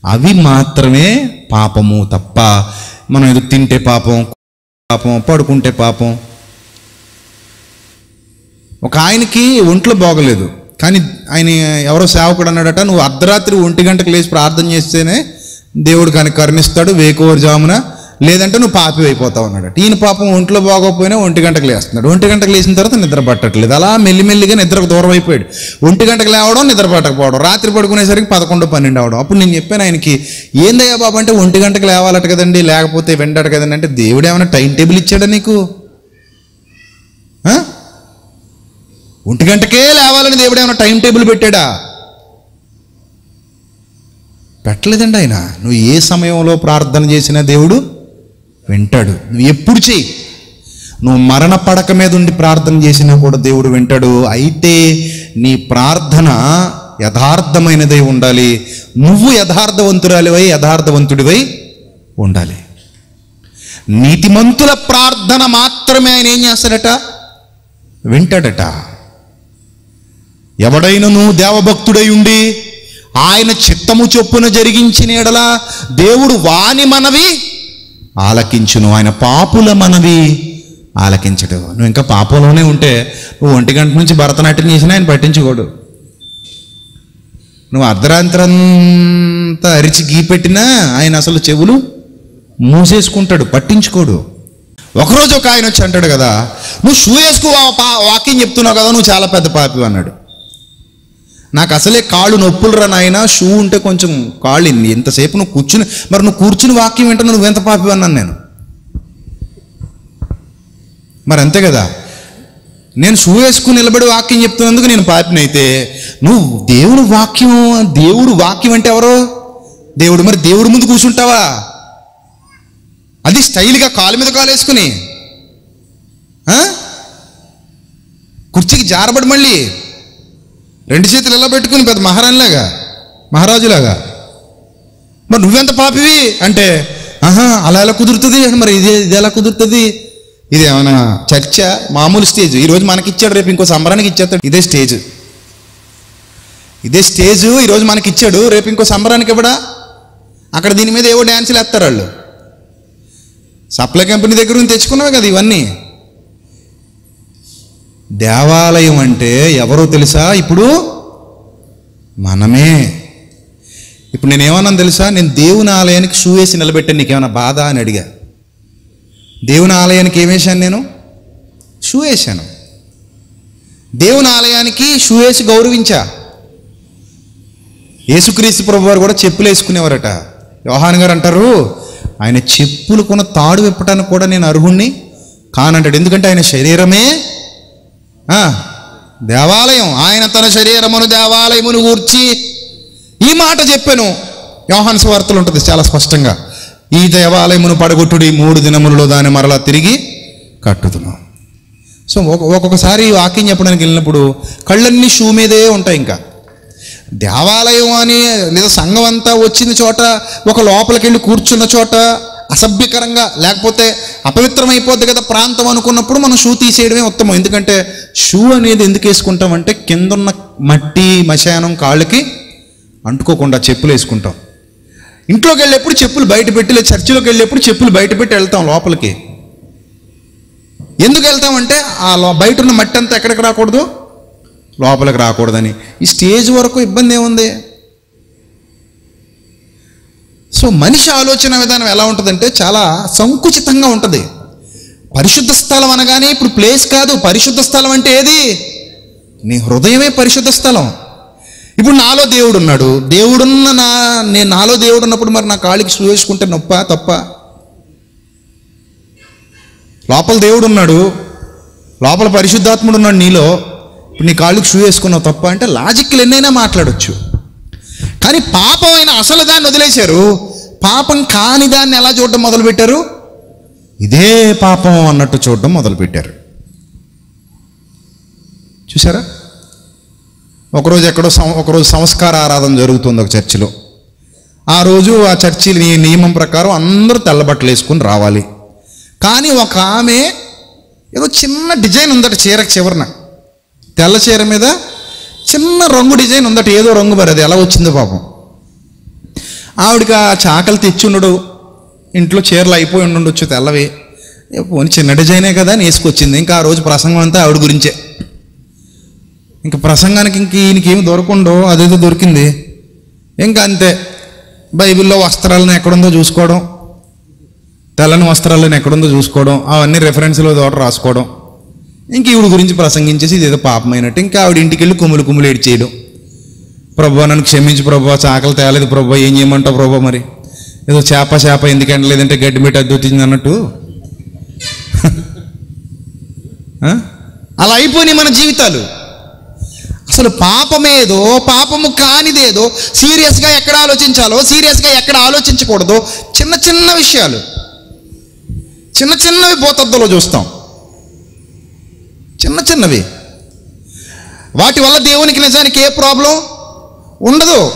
అవి మాత్రమే పాపము తప్ప మనం ఏదో తింటే పాపం పాపం పడుకుంటే పాపం. ఒక ఆయనకి ఒంట్లో బాగలేదు. కానీ ఆయన ఎవరో సేవకుడు అన్నాడట నువ్వు అర్ధరాత్రి ఒంటి గంటకు లేచి ప్రార్థన చేస్తేనే దేవుడు కానీ కరుణిస్తాడు వేకోవరజామున లేదంటే నువ్వు పాపి అయిపోతావు అన్నాడట. ఈయన పాపం ఒంట్లో బాగోకపోయినా ఒంటి గంటకు లేస్తున్నాడు. ఒంటి గంటకు లేచిన తర్వాత నిద్ర పట్టట్లేదు. అలా మెల్లిమెల్లిగా నిద్రకు దూరం అయిపోయాడు. ఒంటి గంటకు లేవడం నిద్ర పట్టకపోవడం రాత్రి పడుకునేసరికి పదకొండు పన్నెండు అవడం. అప్పుడు నేను చెప్పాను ఆయనకి ఏందయ్యా బాబు అంటే ఒంటి గంటకు లేవాలట కదండి లేకపోతే వెంటాడు కదండి అంటే దేవుడు ఏమైనా టైం టేబుల్ ఇచ్చాడా నీకు? ఒంటి గంటకే లేవాలని దేవుడు ఏమైనా టైం టేబుల్ పెట్టాడా? పెట్టలేదండి ఆయన. నువ్వు ఏ సమయంలో ప్రార్థన చేసినా దేవుడు వింటాడు. నువ్వు ఎప్పుడు చెయ్యి. నువ్వు మరణ పడక మీద ఉండి ప్రార్థన చేసినా కూడా దేవుడు వింటాడు. అయితే నీ ప్రార్థన యథార్థమైనదై ఉండాలి. నువ్వు యథార్థవంతురాలివై యథార్థవంతుడివై ఉండాలి. నీతిమంతుల ప్రార్థన మాత్రమే ఆయన ఏం చేస్తాడట? వింటాడట. ఎవడైనను దేవభక్తుడై ఉండి ఆయన చిత్తము చొప్పున జరిగించిన ఎడల దేవుడు వాని మనవి ఆలకించును. ఆయన పాపుల మనవి ఆలకించడు. నువ్వు ఇంకా పాపంలోనే ఉంటే నువ్వు ఒంటి గంట నుంచి భరతనాట్యం చేసినా ఆయన పట్టించుకోడు. నువ్వు అర్ధరాంతరంతా అరిచి గీపెట్టినా ఆయన అసలు చెవులు మూసేసుకుంటాడు పట్టించుకోడు. ఒకరోజు ఒక ఆయన వచ్చి అంటాడు కదా నువ్వు షూ వేసుకు వాకింగ్ చెప్తున్నావు కదా నువ్వు చాలా పెద్ద పాపి అన్నాడు. నాకు అసలే కాళ్ళు నొప్పులు రా నాయన. షూ ఉంటే కొంచెం కాళ్ళు ఇన్ని. ఎంతసేపు నువ్వు కూర్చుని మరి నువ్వు కూర్చుని వాక్యం వింటున్నావు నువ్వు ఎంత పాపి అన్నాను నేను? మరి అంతే కదా. నేను షూ వేసుకుని నిలబడి వాక్యం చెప్తున్నందుకు నేను పాపినైతే నువ్వు దేవుడు వాక్యం దేవుడు వాక్యం అంటే ఎవరు? దేవుడు. మరి దేవుడి ముందు కూర్చుంటావా? అది స్టైల్గా కాలు మీద కాలు వేసుకుని. కుర్చీకి జారబడి మళ్ళీ. రెండు చేతులు ఎలా పెట్టుకుని పెద్ద మహారాణిలాగా? మహారాజులాగా? మరి నువ్వెంత పాపివి? అంటే ఆహా అలా ఎలా కుదురుతుంది? మరి ఇది ఇది ఎలా కుదురుతుంది? ఇది ఏమైనా చర్చ? మామూలు స్టేజ్. ఈరోజు మనకి ఇచ్చాడు రేపు ఇంకో సంబరానికి ఇచ్చేస్తాడు. ఇదే స్టేజ్. ఇదే స్టేజ్. ఈరోజు మనకి ఇచ్చాడు రేపు ఇంకో సంబరానికి ఇవ్వడా? అక్కడ దీని మీద ఏవో డ్యాన్సులు వేస్తారు వాళ్ళు. సప్లై కంపెనీ దగ్గర నుంచి తెచ్చుకున్నావు కదా ఇవన్నీ. దేవాలయం అంటే ఎవరో తెలుసా? ఇప్పుడు మనమే. ఇప్పుడు నేను తెలుసా? నేను దేవుని ఆలయానికి షూ వేసి నిలబెట్టాను నీకేమైనా బాధ అని అడిగా. దేవుని ఆలయానికి ఏం వేశాను నేను? షూ వేశాను. దేవుని ఆలయానికి షూ వేసి గౌరవించా. యేసుక్రీస్తు ప్రభు వారు కూడా చెప్పులు వేసుకునేవారట. యోహాన్ గారు అంటారు ఆయన చెప్పులు కొన్న తాడు విప్పటానికి కూడా నేను అర్హుణ్ణి కానంటాడు. ఎందుకంటే ఆయన శరీరమే దేవాలయం. ఆయన తన శరీరమును దేవాలయమును గూర్చి ఈ మాట చెప్పాను. యోహాన్ వార్తలు ఉంటుంది చాలా స్పష్టంగా. ఈ దేవాలయమును పడగొట్టుడి మూడు దినములలో దాన్ని మరలా తిరిగి కట్టుతున్నాం సో ఒక్కొక్కసారి వాక్యం చెప్పడానికి వెళ్ళినప్పుడు కళ్ళన్నీ షూ మీదే ఉంటాయి ఇంకా. దేవాలయం అని లేదా సంఘం అంతా వచ్చిన చోట ఒక లోపలికి వెళ్ళి కూర్చున్న చోట అసభ్యకరంగా లేకపోతే అపవిత్రమైపోద్ది కదా ప్రాంతం అనుకున్నప్పుడు మనం షూ తీసేయడమే ఉత్తమం. ఎందుకంటే షూ అనేది ఎందుకు వేసుకుంటామంటే కిందున్న మట్టి మశానం కాళ్ళకి అంటుకోకుండా చెప్పులు వేసుకుంటాం. ఇంట్లోకి వెళ్ళేప్పుడు చెప్పులు బయట పెట్టి లేదా చర్చిలోకి వెళ్ళేప్పుడు చెప్పులు బయట పెట్టి వెళ్తాం లోపలికి. ఎందుకు వెళ్తామంటే ఆ లో- బయట ఉన్న మట్టి అంతా ఎక్కడికి రాకూడదు? లోపలికి రాకూడదని. ఈ స్టేజ్ వరకు ఇబ్బంది ఏముంది? సో మనిషి ఆలోచన విధానం ఎలా ఉంటుందంటే చాలా సంకుచితంగా ఉంటుంది. పరిశుద్ధ స్థలం అనగానే ఇప్పుడు ప్లేస్ కాదు పరిశుద్ధ స్థలం అంటే ఏది? నీ హృదయమే పరిశుద్ధ స్థలం. ఇప్పుడు నాలో దేవుడు ఉన్నాడు. దేవుడున్న నా నేను నాలో దేవుడు ఉన్నప్పుడు మరి నా కాళ్ళకి షూ వేసుకుంటే నొప్ప తప్ప? లోపల దేవుడు ఉన్నాడు. లోపల పరిశుద్ధాత్ముడు ఉన్నాడు నీలో. ఇప్పుడు నీ కాళ్ళకి షూ వేసుకున్నావు తప్ప? అంటే లాజిక్లు ఎన్నైనా మాట్లాడొచ్చు. కానీ పాపం పాపమైన అసలు దాన్ని వదిలేశారు. పాపం కాని దాన్ని ఎలా చూడడం మొదలుపెట్టారు? ఇదే పాపం అన్నట్టు చూడడం మొదలుపెట్టారు. చూసారా ఒకరోజు ఎక్కడో సం ఒకరోజు సంస్కార ఆరాధన జరుగుతుంది ఒక చర్చిలో. ఆ రోజు ఆ చర్చి నియమం ప్రకారం అందరూ తెల్లబట్టలు వేసుకుని రావాలి. కానీ ఒక ఆమె ఏదో చిన్న డిజైన్ ఉందట చీరకు చివరన. తెల్ల చీర మీద చిన్న రంగు డిజైన్ ఉందట ఏదో రంగు మరి అది. ఎలా వచ్చిందో పాపం. ఆవిడకి ఆ చాకలు తెచ్చి ఉండడు ఇంట్లో చీరలు అయిపోయి ఉండొచ్చు తెల్లవి. పోనీ చిన్న డిజైనే కదా అని వేసుకొచ్చింది. ఇంకా ఆ రోజు ప్రసంగం అంతా ఆవిడ గురించే. ఇంకా ప్రసంగానికి ఇంక ఈయనకేమి దొరకుండో అదేదో దొరికింది. ఇంకా అంతే. బైబిల్లో వస్త్రాలను ఎక్కడుందో చూసుకోవడం తెల్లని వస్త్రాలను ఎక్కడుందో చూసుకోవడం అవన్నీ రెఫరెన్స్లో తోట రాసుకోవడం. ఇంక ఈవిడ గురించి ప్రసంగించేసి ఇదేదో పాపమైనట్టు. ఇంకా ఆవిడ ఇంటికి వెళ్ళి కుమ్ములు కుమ్ములు ఏడ్చేయడం ప్రభా నన్ను క్షమించి ప్రభా చాకలు తేలేదు ప్రభా ఏం చేయమంటావు ప్రభా మరి? ఏదో చేప చేప ఎందుకంటే లేదంటే గడ్డి మీట అద్దొచ్చింది అన్నట్టు. *laughs* అలా అయిపోయినాయి మన జీవితాలు. అసలు పాపమేదో పాపము కానిదేదో సీరియస్గా ఎక్కడ ఆలోచించాలో సీరియస్గా ఎక్కడ ఆలోచించకూడదో చిన్న చిన్న విషయాలు. చిన్న చిన్నవి పోతద్దులో చూస్తాం. చిన్న చిన్నవి. వాటి వల్ల దేవునికి నిజానికి ఏ ప్రాబ్లం? ఉండదు.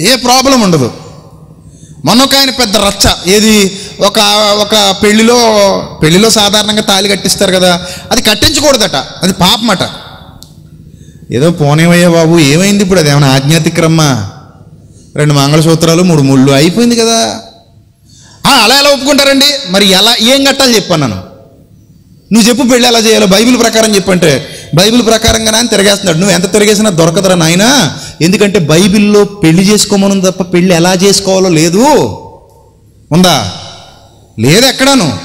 ఏ ప్రాబ్లం ఉండదు. మనొక ఆయన పెద్ద రచ్చ. ఏది? ఒక ఒక పెళ్ళిలో పెళ్ళిలో సాధారణంగా తాళి కట్టిస్తారు కదా. అది కట్టించకూడదట. అది పాపమట. ఏదో పోనేవయ్యా బాబు ఏమైంది ఇప్పుడు? అది ఏమైనా ఆజ్ఞాతిక్రమ రెండు మంగళసూత్రాలు మూడు ముళ్ళు అయిపోయింది కదా. అలా ఎలా ఒప్పుకుంటారండి? మరి ఎలా ఏం కట్టాలి చెప్పాను నన్ను నువ్వు చెప్పు పెళ్ళి ఎలా చేయాలో. బైబిల్ ప్రకారం చెప్పంటే బైబిల్ ప్రకారంగా నాయన తిరగేస్తున్నాడు. నువ్వు ఎంత తిరిగేసినా దొరకదురా నాయనా. ఎందుకంటే బైబిల్లో పెళ్ళి చేసుకోమను తప్ప పెళ్ళి ఎలా చేసుకోవాలో లేదు. ఉందా? లేదు ఎక్కడాను.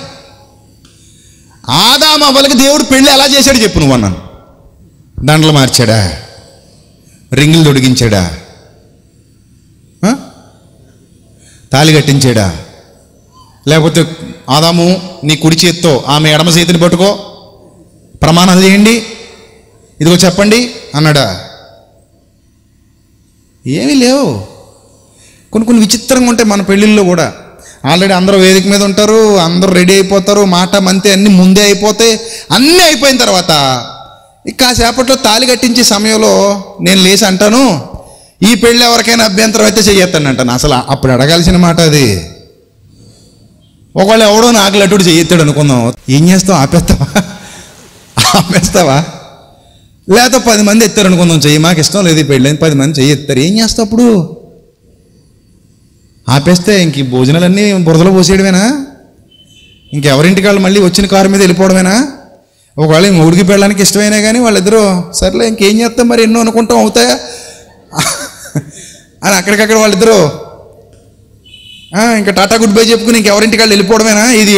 ఆదామ వాళ్ళకి దేవుడు పెళ్ళి ఎలా చేశాడు చెప్పు నువ్వు అన్నాను. దండలు మార్చాడా? రింగులు తొడిగించాడా? తాళి కట్టించాడా? లేకపోతే ఆదాము నీ కుడి చేత్తో ఆమె ఎడమ చేతిని పట్టుకో. ప్రమాణాలు చేయండి. ఇదిగో చెప్పండి అన్నాడా? ఏమీ లేవు. కొన్ని కొన్ని విచిత్రంగా ఉంటాయి మన పెళ్ళిళ్ళు కూడా. ఆల్రెడీ అందరూ వేదిక మీద ఉంటారు అందరూ రెడీ అయిపోతారు మాట మంతే అన్నీ ముందే అయిపోతాయి అన్నీ అయిపోయిన తర్వాత ఇక కాసేపట్లో తాళి కట్టించే సమయంలో నేను లేచి అంటాను ఈ పెళ్ళి ఎవరికైనా అభ్యంతరం అయితే చెయ్యొద్దని అంటాను. అసలు అప్పుడు అడగాల్సిన మాట అది. ఒకవేళ ఎవడో నాకు లట్టుడు చెయ్యొత్తాడు అనుకుందాం. ఏం చేస్తావు? ఆపేస్తావా? ఆపేస్తావా? లేకపోతే పది మంది ఎత్తారు అనుకుందాం. చెయ్యి మాకు ఇష్టం లేదు పెళ్ళి పది మంది చెయ్యి ఎత్తారు. ఏం చేస్తావు అప్పుడు? ఆపేస్తే ఇంక భోజనాలన్నీ బురదలో పోసేయడమేనా? ఇంకెవరింటికి వాళ్ళు మళ్ళీ వచ్చిన కారు మీద వెళ్ళిపోవడమేనా? ఒకవేళ ఈ మూడికి పెళ్ళడానికి ఇష్టమైనా కానీ వాళ్ళిద్దరూ సర్లే ఇంకేం చేస్తాం మరి? ఎన్నో అనుకుంటాం అవుతాయా? అని అక్కడికక్కడ వాళ్ళిద్దరూ ఇంకా టాటా గుడ్ బై చెప్పుకుని ఇంకెవరింటికి వాళ్ళు వెళ్ళిపోవడమేనా? ఇది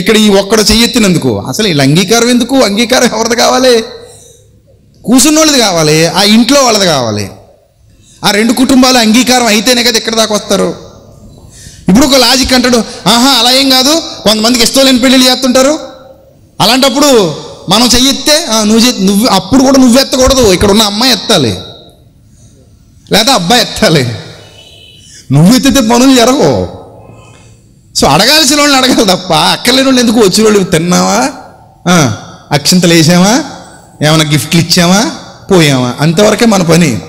ఇక్కడ ఈ ఒక్కడ చెయ్యెత్తినందుకు అసలు వీళ్ళ అంగీకారం ఎందుకు? అంగీకారం ఎవరిది కావాలి? కూసున్న వాళ్ళది కావాలి ఆ ఇంట్లో వాళ్ళది కావాలి. ఆ రెండు కుటుంబాలు అంగీకారం అయితేనే కదా ఇక్కడ దాకా వస్తారు. ఇప్పుడు ఒక లాజిక్ అంటాడు ఆహా అలా ఏం కాదు కొంతమందికి ఇష్టం లేని పెళ్ళిళ్ళు చేస్తుంటారు. అలాంటప్పుడు మనం చెయ్యెత్తే నువ్వు చే నువ్వు అప్పుడు కూడా నువ్వు ఎత్తకూడదు ఇక్కడ ఉన్న అమ్మాయి ఎత్తాలి. లేదా అబ్బాయి ఎత్తాలి. నువ్వెత్తితే పనులు జరగవు సో అడగాల్సిన వాళ్ళని అడగాలి తప్ప అక్కర్లేని వాళ్ళు ఎందుకు వచ్చిన వాళ్ళు తిన్నావా? అక్షింతలు అక్షంతలు వేసామా ఏమైనా గిఫ్ట్లు ఇచ్చామా పోయామా అంతవరకే మన పని.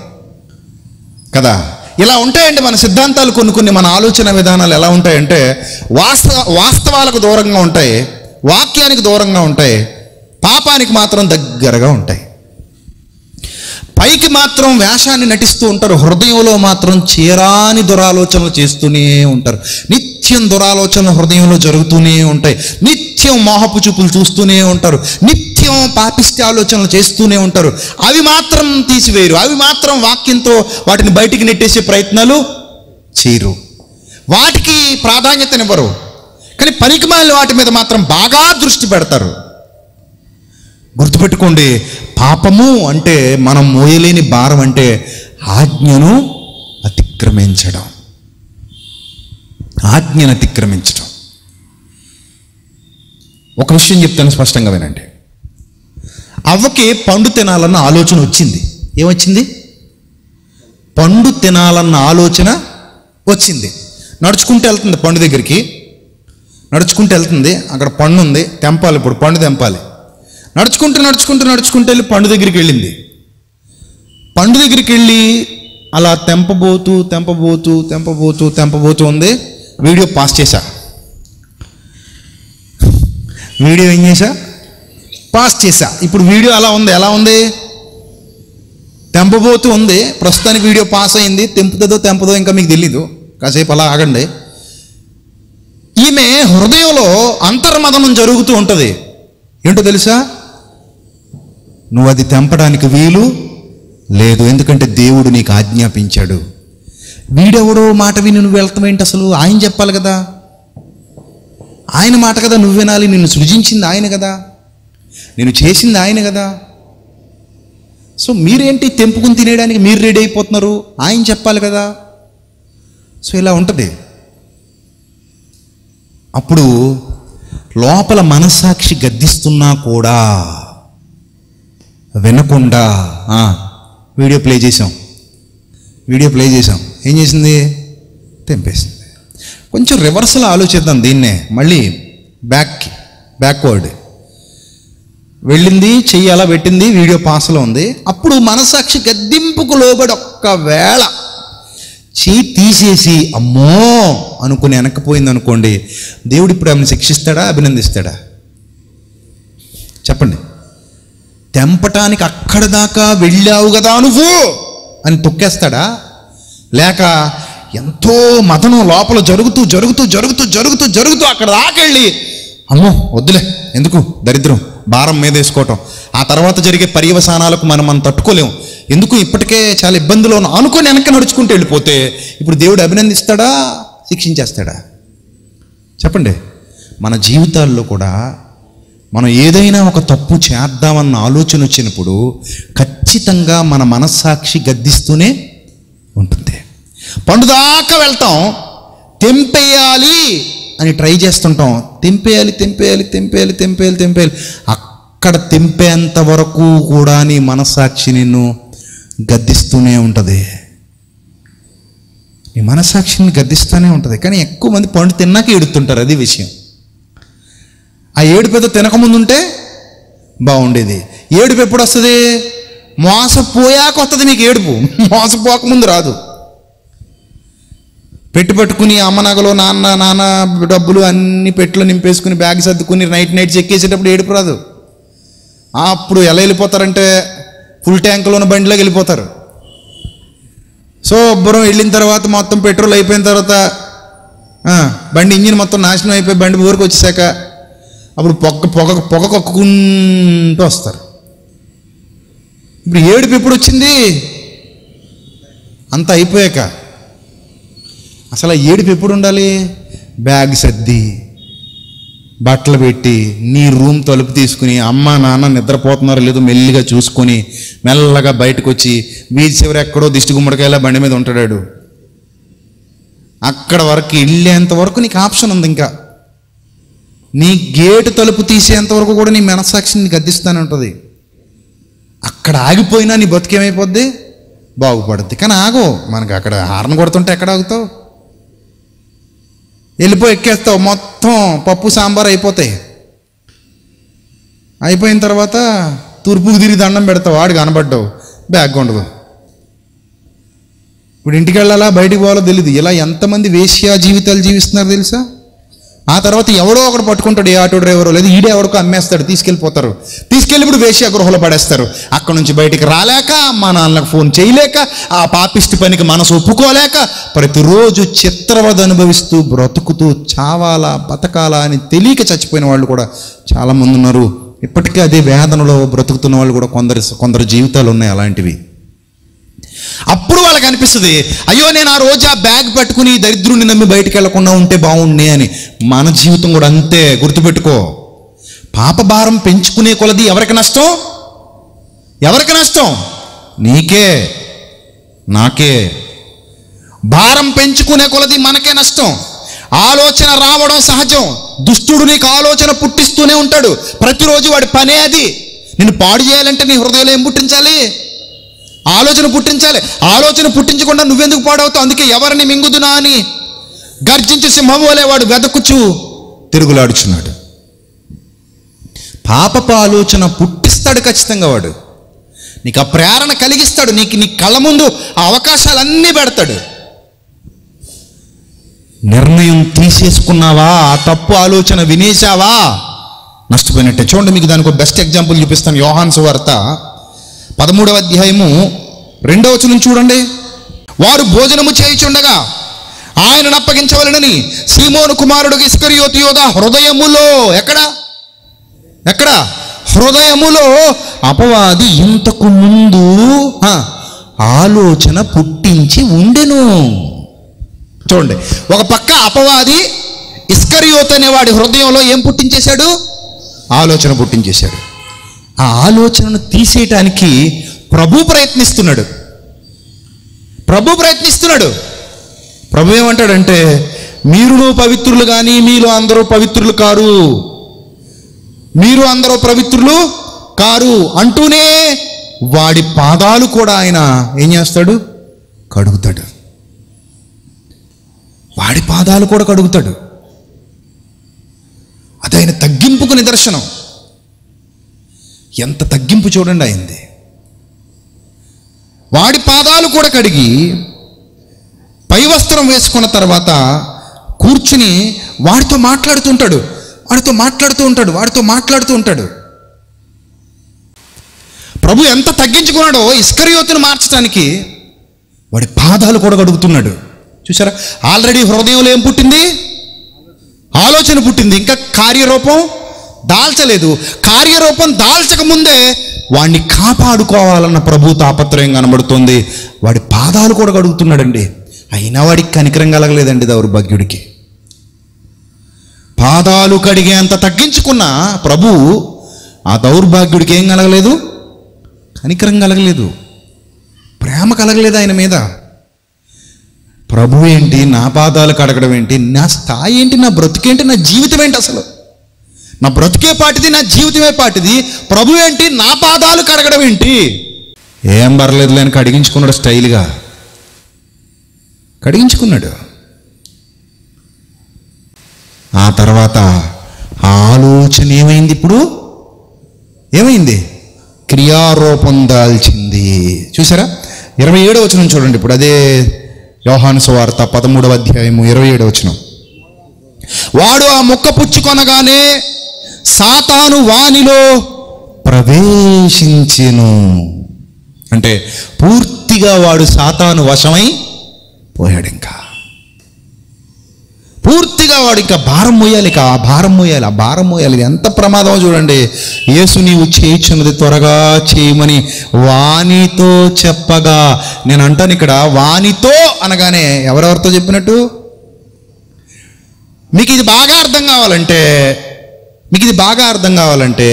కదా? ఇలా ఉంటాయండి మన సిద్ధాంతాలు కొన్ని కొన్ని మన ఆలోచన విధానాలు ఎలా ఉంటాయంటే వాస్తవ వాస్తవాలకు దూరంగా ఉంటాయి వాక్యానికి దూరంగా ఉంటాయి పాపానికి మాత్రం దగ్గరగా ఉంటాయి. పైకి మాత్రం వేషాన్ని నటిస్తూ ఉంటారు హృదయంలో మాత్రం చీరాని దురాలోచనలు చేస్తూనే ఉంటారు. నిత్యం దురాలోచనలు హృదయంలో జరుగుతూనే ఉంటాయి. నిత్యం మోహపు చూపులు చూస్తూనే ఉంటారు. నిత్యం పాపిస్తే ఆలోచనలు చేస్తూనే ఉంటారు. అవి మాత్రం తీసివేయరు. అవి మాత్రం వాక్యంతో వాటిని బయటికి నెట్టేసే ప్రయత్నాలు చేయరు. వాటికి ప్రాధాన్యతనివ్వరు. కానీ పనికిమాలిన వాటి మీద మాత్రం బాగా దృష్టి పెడతారు. గుర్తుపెట్టుకోండి పాపము అంటే మనం మోయలేని భారం అంటే ఆజ్ఞను అతిక్రమించడం. ఆజ్ఞను అతిక్రమించడం. ఒక విషయం చెప్తాను స్పష్టంగా వినండి. అవ్వకి పండు తినాలన్న ఆలోచన వచ్చింది. ఏమొచ్చింది? పండు తినాలన్న ఆలోచన వచ్చింది. నడుచుకుంటూ వెళ్తుంది పండు దగ్గరికి. నడుచుకుంటూ వెళ్తుంది. అక్కడ పండు ఉంది తెంపాలి ఇప్పుడు పండు తెంపాలి. నడుచుకుంటూ నడుచుకుంటూ నడుచుకుంటూ వెళ్ళి పండు దగ్గరికి వెళ్ళింది. పండు దగ్గరికి వెళ్ళి అలా తెంపబోతూ తెంపబోతూ తెంపబోతూ తెంపబోతూ ఉంది. వీడియో పాస్ చేశా. వీడియో ఏం చేశా? పాస్ చేశా. ఇప్పుడు వీడియో అలా ఉంది. ఎలా ఉంది? తెంపబోతూ ఉంది. ప్రస్తుతానికి వీడియో పాస్ అయింది. తెంపుతుందో తెంపదో ఇంకా మీకు తెలీదు. కాసేపు అలా ఆగండి. ఈమె హృదయంలో అంతర్మదనం జరుగుతూ ఉంటుంది. ఏంటో తెలుసా? నువ్వు అది తెంపడానికి వీలు లేదు. ఎందుకంటే దేవుడు నీకు ఆజ్ఞాపించాడు. వీడెవడో మాట విని నువ్వు వెళ్తామేంటి అసలు? ఆయన చెప్పాలి కదా. ఆయన మాట కదా నువ్వు వినాలి. నిన్ను సృజించింది ఆయన కదా. నేను చేసింది ఆయన కదా. సో మీరేంటి తెంపుకుని తినేయడానికి మీరు రెడీ అయిపోతున్నారు? ఆయన చెప్పాలి కదా. సో ఇలా ఉంటుంది. అప్పుడు లోపల మనస్సాక్షి గద్దిస్తున్నా కూడా వినకుండా. వీడియో ప్లే చేసాం వీడియో ప్లే చేసాం ఏం చేసింది? తెంపేసింది. కొంచెం రివర్సల్ ఆలోచిద్దాం దీన్నే. మళ్ళీ బ్యాక్ బ్యాక్వర్డ్ వెళ్ళింది చెయ్యి అలా పెట్టింది వీడియో పాస్లో ఉంది. అప్పుడు మనసాక్షి గద్దింపుకు లోబడి ఒక్కవేళ చెయ్యి తీసేసి అమ్మో అనుకుని వెనక్కిపోయింది అనుకోండి దేవుడు ఇప్పుడు ఆమెను శిక్షిస్తాడా? అభినందిస్తాడా? చెప్పండి. తెంపటానికి అక్కడ దాకా వెళ్ళావు కదా నువ్వు? అని తొక్కేస్తాడా? లేక ఎంతో మతనం లోపల జరుగుతూ జరుగుతూ జరుగుతూ జరుగుతూ జరుగుతూ అక్కడ దాకెళ్ళి అమ్మో వద్దులే ఎందుకు? దరిద్రం భారం మీద వేసుకోవటం. ఆ తర్వాత జరిగే పర్యవసానాలకు మనం మనం తట్టుకోలేము. ఎందుకు? ఇప్పటికే చాలా ఇబ్బందులు అనుకొని వెనక్కి నడుచుకుంటూ వెళ్ళిపోతే ఇప్పుడు దేవుడు అభినందిస్తాడా? శిక్షించేస్తాడా? చెప్పండి. మన జీవితాల్లో కూడా మనం ఏదైనా ఒక తప్పు చేద్దామన్న ఆలోచన వచ్చినప్పుడు ఖచ్చితంగా మన మనస్సాక్షి గద్దిస్తూనే ఉంటుంది. పండుదాకా వెళ్తాం తెంపేయాలి అని ట్రై చేస్తుంటాం. తెంపేయాలి తెంపేయాలి తెంపేయాలి తెంపేయాలి తెంపేయాలి. అక్కడ తెంపేంత వరకు కూడా నీ మనస్సాక్షి నిన్ను గద్దిస్తూనే ఉంటుంది. నీ మనస్సాక్షిని గద్దిస్తూనే ఉంటుంది. కానీ ఎక్కువ మంది పండు తిన్నాక ఎడుతుంటారు అది విషయం. ఆ ఏడుపు తినకముందు ఉంటే బాగుండేది. ఏడుపు ఎప్పుడు వస్తుంది? మోసపోయాక వస్తుంది మీకు ఏడుపు. మోసపోకముందు రాదు. పెట్టి పట్టుకుని అమ్మ నగలు నాన్న నాన్న డబ్బులు అన్ని పెట్టులో నింపేసుకుని బ్యాగ్ సర్దుకుని నైట్ నైట్ చెక్కేసేటప్పుడు ఏడుపు రాదు. అప్పుడు ఎలా వెళ్ళిపోతారంటే ఫుల్ ట్యాంకులోని బండిలోకి వెళ్ళిపోతారు. సో బురం వెళ్ళిన తర్వాత మొత్తం పెట్రోల్ అయిపోయిన తర్వాత బండి ఇంజిన్ మొత్తం నాశనం అయిపోయి బండి ఊరికి వచ్చేసాక అప్పుడు పొగ పొగ పొగ కొక్కుకుంటూ వస్తారు. ఇప్పుడు ఏడుపు ఎప్పుడు వచ్చింది? అంత అయిపోయాక. అసలు ఆ ఏడుపు ఎప్పుడు ఉండాలి? బ్యాగ్ సర్ది బట్టలు పెట్టి నీ రూమ్ తలుపు తీసుకుని అమ్మ నాన్న నిద్రపోతున్నారో లేదో మెల్లిగా చూసుకొని మెల్లగా బయటకు వచ్చి బీచ్ చివరి ఎక్కడో దిష్టి గుమ్మడికాయలా బండి మీద ఉంటాడాడు. అక్కడ వరకు వెళ్ళేంత వరకు నీకు ఆప్షన్ ఉంది ఇంకా. నీ గేటు తలుపు తీసేంత వరకు కూడా నీ మనస్సాక్షిని గద్దిస్తానే ఉంటుంది. అక్కడ ఆగిపోయినా నీ బతికేమైపోద్ది? బాగుపడుద్ది. కానీ ఆగో మనకి అక్కడ హార్న్ కొడుతుంటే ఎక్కడ ఆగుతావు? వెళ్ళిపోయి ఎక్కేస్తావు. మొత్తం పప్పు సాంబార్ అయిపోతాయి. అయిపోయిన తర్వాత తూర్పుకు తిరిగి దండం పెడతావు. వాడు కనబడ్డావు. బ్యాగ్ ఉండదు ఇప్పుడు ఇంటికి వెళ్ళాలా? బయటికి పోవాలో తెలియదు ఇలా ఎంతమంది వేశ్యా జీవితాలు జీవిస్తున్నారు తెలుసా? ఆ తర్వాత ఎవడో ఒకడు పట్టుకుంటాడు ఏ ఆటో డ్రైవరు లేదు ఈడే ఎవరికో అమ్మేస్తాడు తీసుకెళ్ళిపోతారు. తీసుకెళ్ళి ఇప్పుడు వేశ్యా గృహలో పడేస్తారు. అక్కడ నుంచి బయటికి రాలేక మా నాన్నలకు ఫోన్ చేయలేక ఆ పాపిష్టి పనికి మనసు ఒప్పుకోలేక ప్రతిరోజు చిత్రవద అనుభవిస్తూ బ్రతుకుతూ చావాలా బతకాలా అని తెలియక చచ్చిపోయిన వాళ్ళు కూడా చాలామంది ఉన్నారు. ఇప్పటికీ అదే వేదనలో బ్రతుకుతున్న వాళ్ళు కూడా కొందరు కొందరు జీవితాలు ఉన్నాయి అలాంటివి. అప్పుడు వాళ్ళకి అనిపిస్తుంది అయ్యో నేను ఆ రోజు ఆ బ్యాగ్ పట్టుకుని దరిద్రుని దరిద్రుడిని నమ్మి బయటికి వెళ్ళకుండా ఉంటే బాగుండే అని. మన జీవితం కూడా అంతే గుర్తుపెట్టుకో. పాప భారం పెంచుకునే కొలది ఎవరికి నష్టం? ఎవరికి నష్టం? నీకే నాకే. భారం పెంచుకునే కొలది మనకే నష్టం. ఆలోచన రావడం సహజం. దుష్టుడు నీకు ఆలోచన పుట్టిస్తూనే ఉంటాడు. ప్రతిరోజు వాడి పనే అది. నిన్ను పాడు చేయాలంటే నీ హృదయంలో ఏం పుట్టించాలి? ఆలోచన పుట్టించాలి. ఆలోచన పుట్టించకుండా నువ్వెందుకు పాడవుతావు? అందుకే ఎవరిని మింగుదునా అని గర్జించి సింహం వలె వాడు వెదకుచు తిరుగులాడుచున్నాడు. పాపపు ఆలోచన పుట్టిస్తాడు ఖచ్చితంగా వాడు. నీకు ఆ ప్రేరణ కలిగిస్తాడు. నీకు నీ కళ్ళ ముందు ఆ అవకాశాలన్నీ పెడతాడు. నిర్ణయం తీసేసుకున్నావా? ఆ తప్పు ఆలోచన వినేశావా? నష్టపోయినట్టే. చూడండి మీకు దానికి బెస్ట్ ఎగ్జాంపుల్ చూపిస్తాను. యోహాన్స్ వార్త పదమూడవ అధ్యాయము రెండవ వచనం చూడండి. వారు భోజనము చేయిచుండగా ఆయనను అప్పగించవలనని సీమోను కుమారుడు ఇస్కరియోతి యోధ హృదయములో ఎక్కడ? ఎక్కడ? హృదయములో అపవాది ఇంతకు ముందు ఆలోచన పుట్టించి ఉండెను. చూడండి ఒక పక్క అపవాది ఇస్కరియోత్ అనేవాడి హృదయంలో ఏం పుట్టించేశాడు? ఆలోచన పుట్టించేశాడు. ఆ ఆలోచనను తీసేయటానికి ప్రభు ప్రయత్నిస్తున్నాడు. ప్రభు ప్రయత్నిస్తున్నాడు. ప్రభు ఏమంటాడంటే మీరును పవిత్రులు కానీ మీలో అందరూ పవిత్రులు కారు. మీరు అందరూ పవిత్రులు కారు. అంటూనే వాడి పాదాలు కూడా ఆయన ఏం చేస్తాడు? కడుగుతాడు. వాడి పాదాలు కూడా కడుగుతాడు. అది ఆయన తగ్గింపుకు నిదర్శనం. ఎంత తగ్గింపు చూడండి అయింది. వాడి పాదాలు కూడా కడిగి పై వస్త్రం వేసుకున్న తర్వాత కూర్చుని వాడితో మాట్లాడుతూ ఉంటాడు. వాడితో మాట్లాడుతూ ఉంటాడు. వాడితో మాట్లాడుతూ ఉంటాడు. ప్రభు ఎంత తగ్గించుకున్నాడో ఇస్కరియోతును మార్చడానికి వాడి పాదాలు కూడా కడుగుతున్నాడు. చూసారా ఆల్రెడీ హృదయంలో ఏం పుట్టింది? ఆలోచన పుట్టింది. ఇంకా కార్యరూపం దాల్చలేదు. కార్యరూపం దాల్చక ముందే వాడిని కాపాడుకోవాలన్న ప్రభు తాపత్రయం కనబడుతుంది. వాడి పాదాలు కూడా కడుగుతున్నాడండి. అయినా వాడికి కనికరం కలగలేదండి దౌర్భాగ్యుడికి. పాదాలు కడిగేంత తగ్గించుకున్న ప్రభు ఆ దౌర్భాగ్యుడికి ఏం కలగలేదు? కనికరం కలగలేదు. ప్రేమ కలగలేదు ఆయన మీద. ప్రభు ఏంటి? నా పాదాలు కడగడం ఏంటి? నా స్థాయి ఏంటి? నా బ్రతుకేంటి నా జీవితం ఏంటి అసలు? నా బ్రతుకే పాటిది నా జీవితమే పాటిది. ప్రభు ఏంటి? నా పాదాలు కడగడం ఏంటి? ఏం పర్లేదు లేని కడిగించుకున్నాడు స్టైల్గా. కడిగించుకున్నాడు. ఆ తర్వాత ఆ ఆలోచన ఏమైంది ఇప్పుడు? ఏమైంది? క్రియారూపం దాల్చింది. చూసారా? ఇరవై ఏడవ వచనం చూడండి ఇప్పుడు. అదే యోహాను సువార్త పదమూడవ అధ్యాయము ఇరవై ఏడవ వచనం. వాడు ఆ ముక్క పుచ్చుకొనగానే సాతాను వానిలో ప్రవేశించెను. అంటే పూర్తిగా వాడు సాతాను వశమై పోయాడు ఇంకా పూర్తిగా వాడు ఇంకా భారం మోయాలి ఇక ఆ భారం మోయాలి ఆ భారం మోయాలి. ఎంత ప్రమాదమో చూడండి. యేసు నీవు చేయించున్నది త్వరగా చేయమని వానితో చెప్పగా. నేను అంటాను ఇక్కడ వానితో అనగానే ఎవరెవరితో చెప్పినట్టు? మీకు ఇది బాగా అర్థం కావాలంటే మీకు ఇది బాగా అర్థం కావాలంటే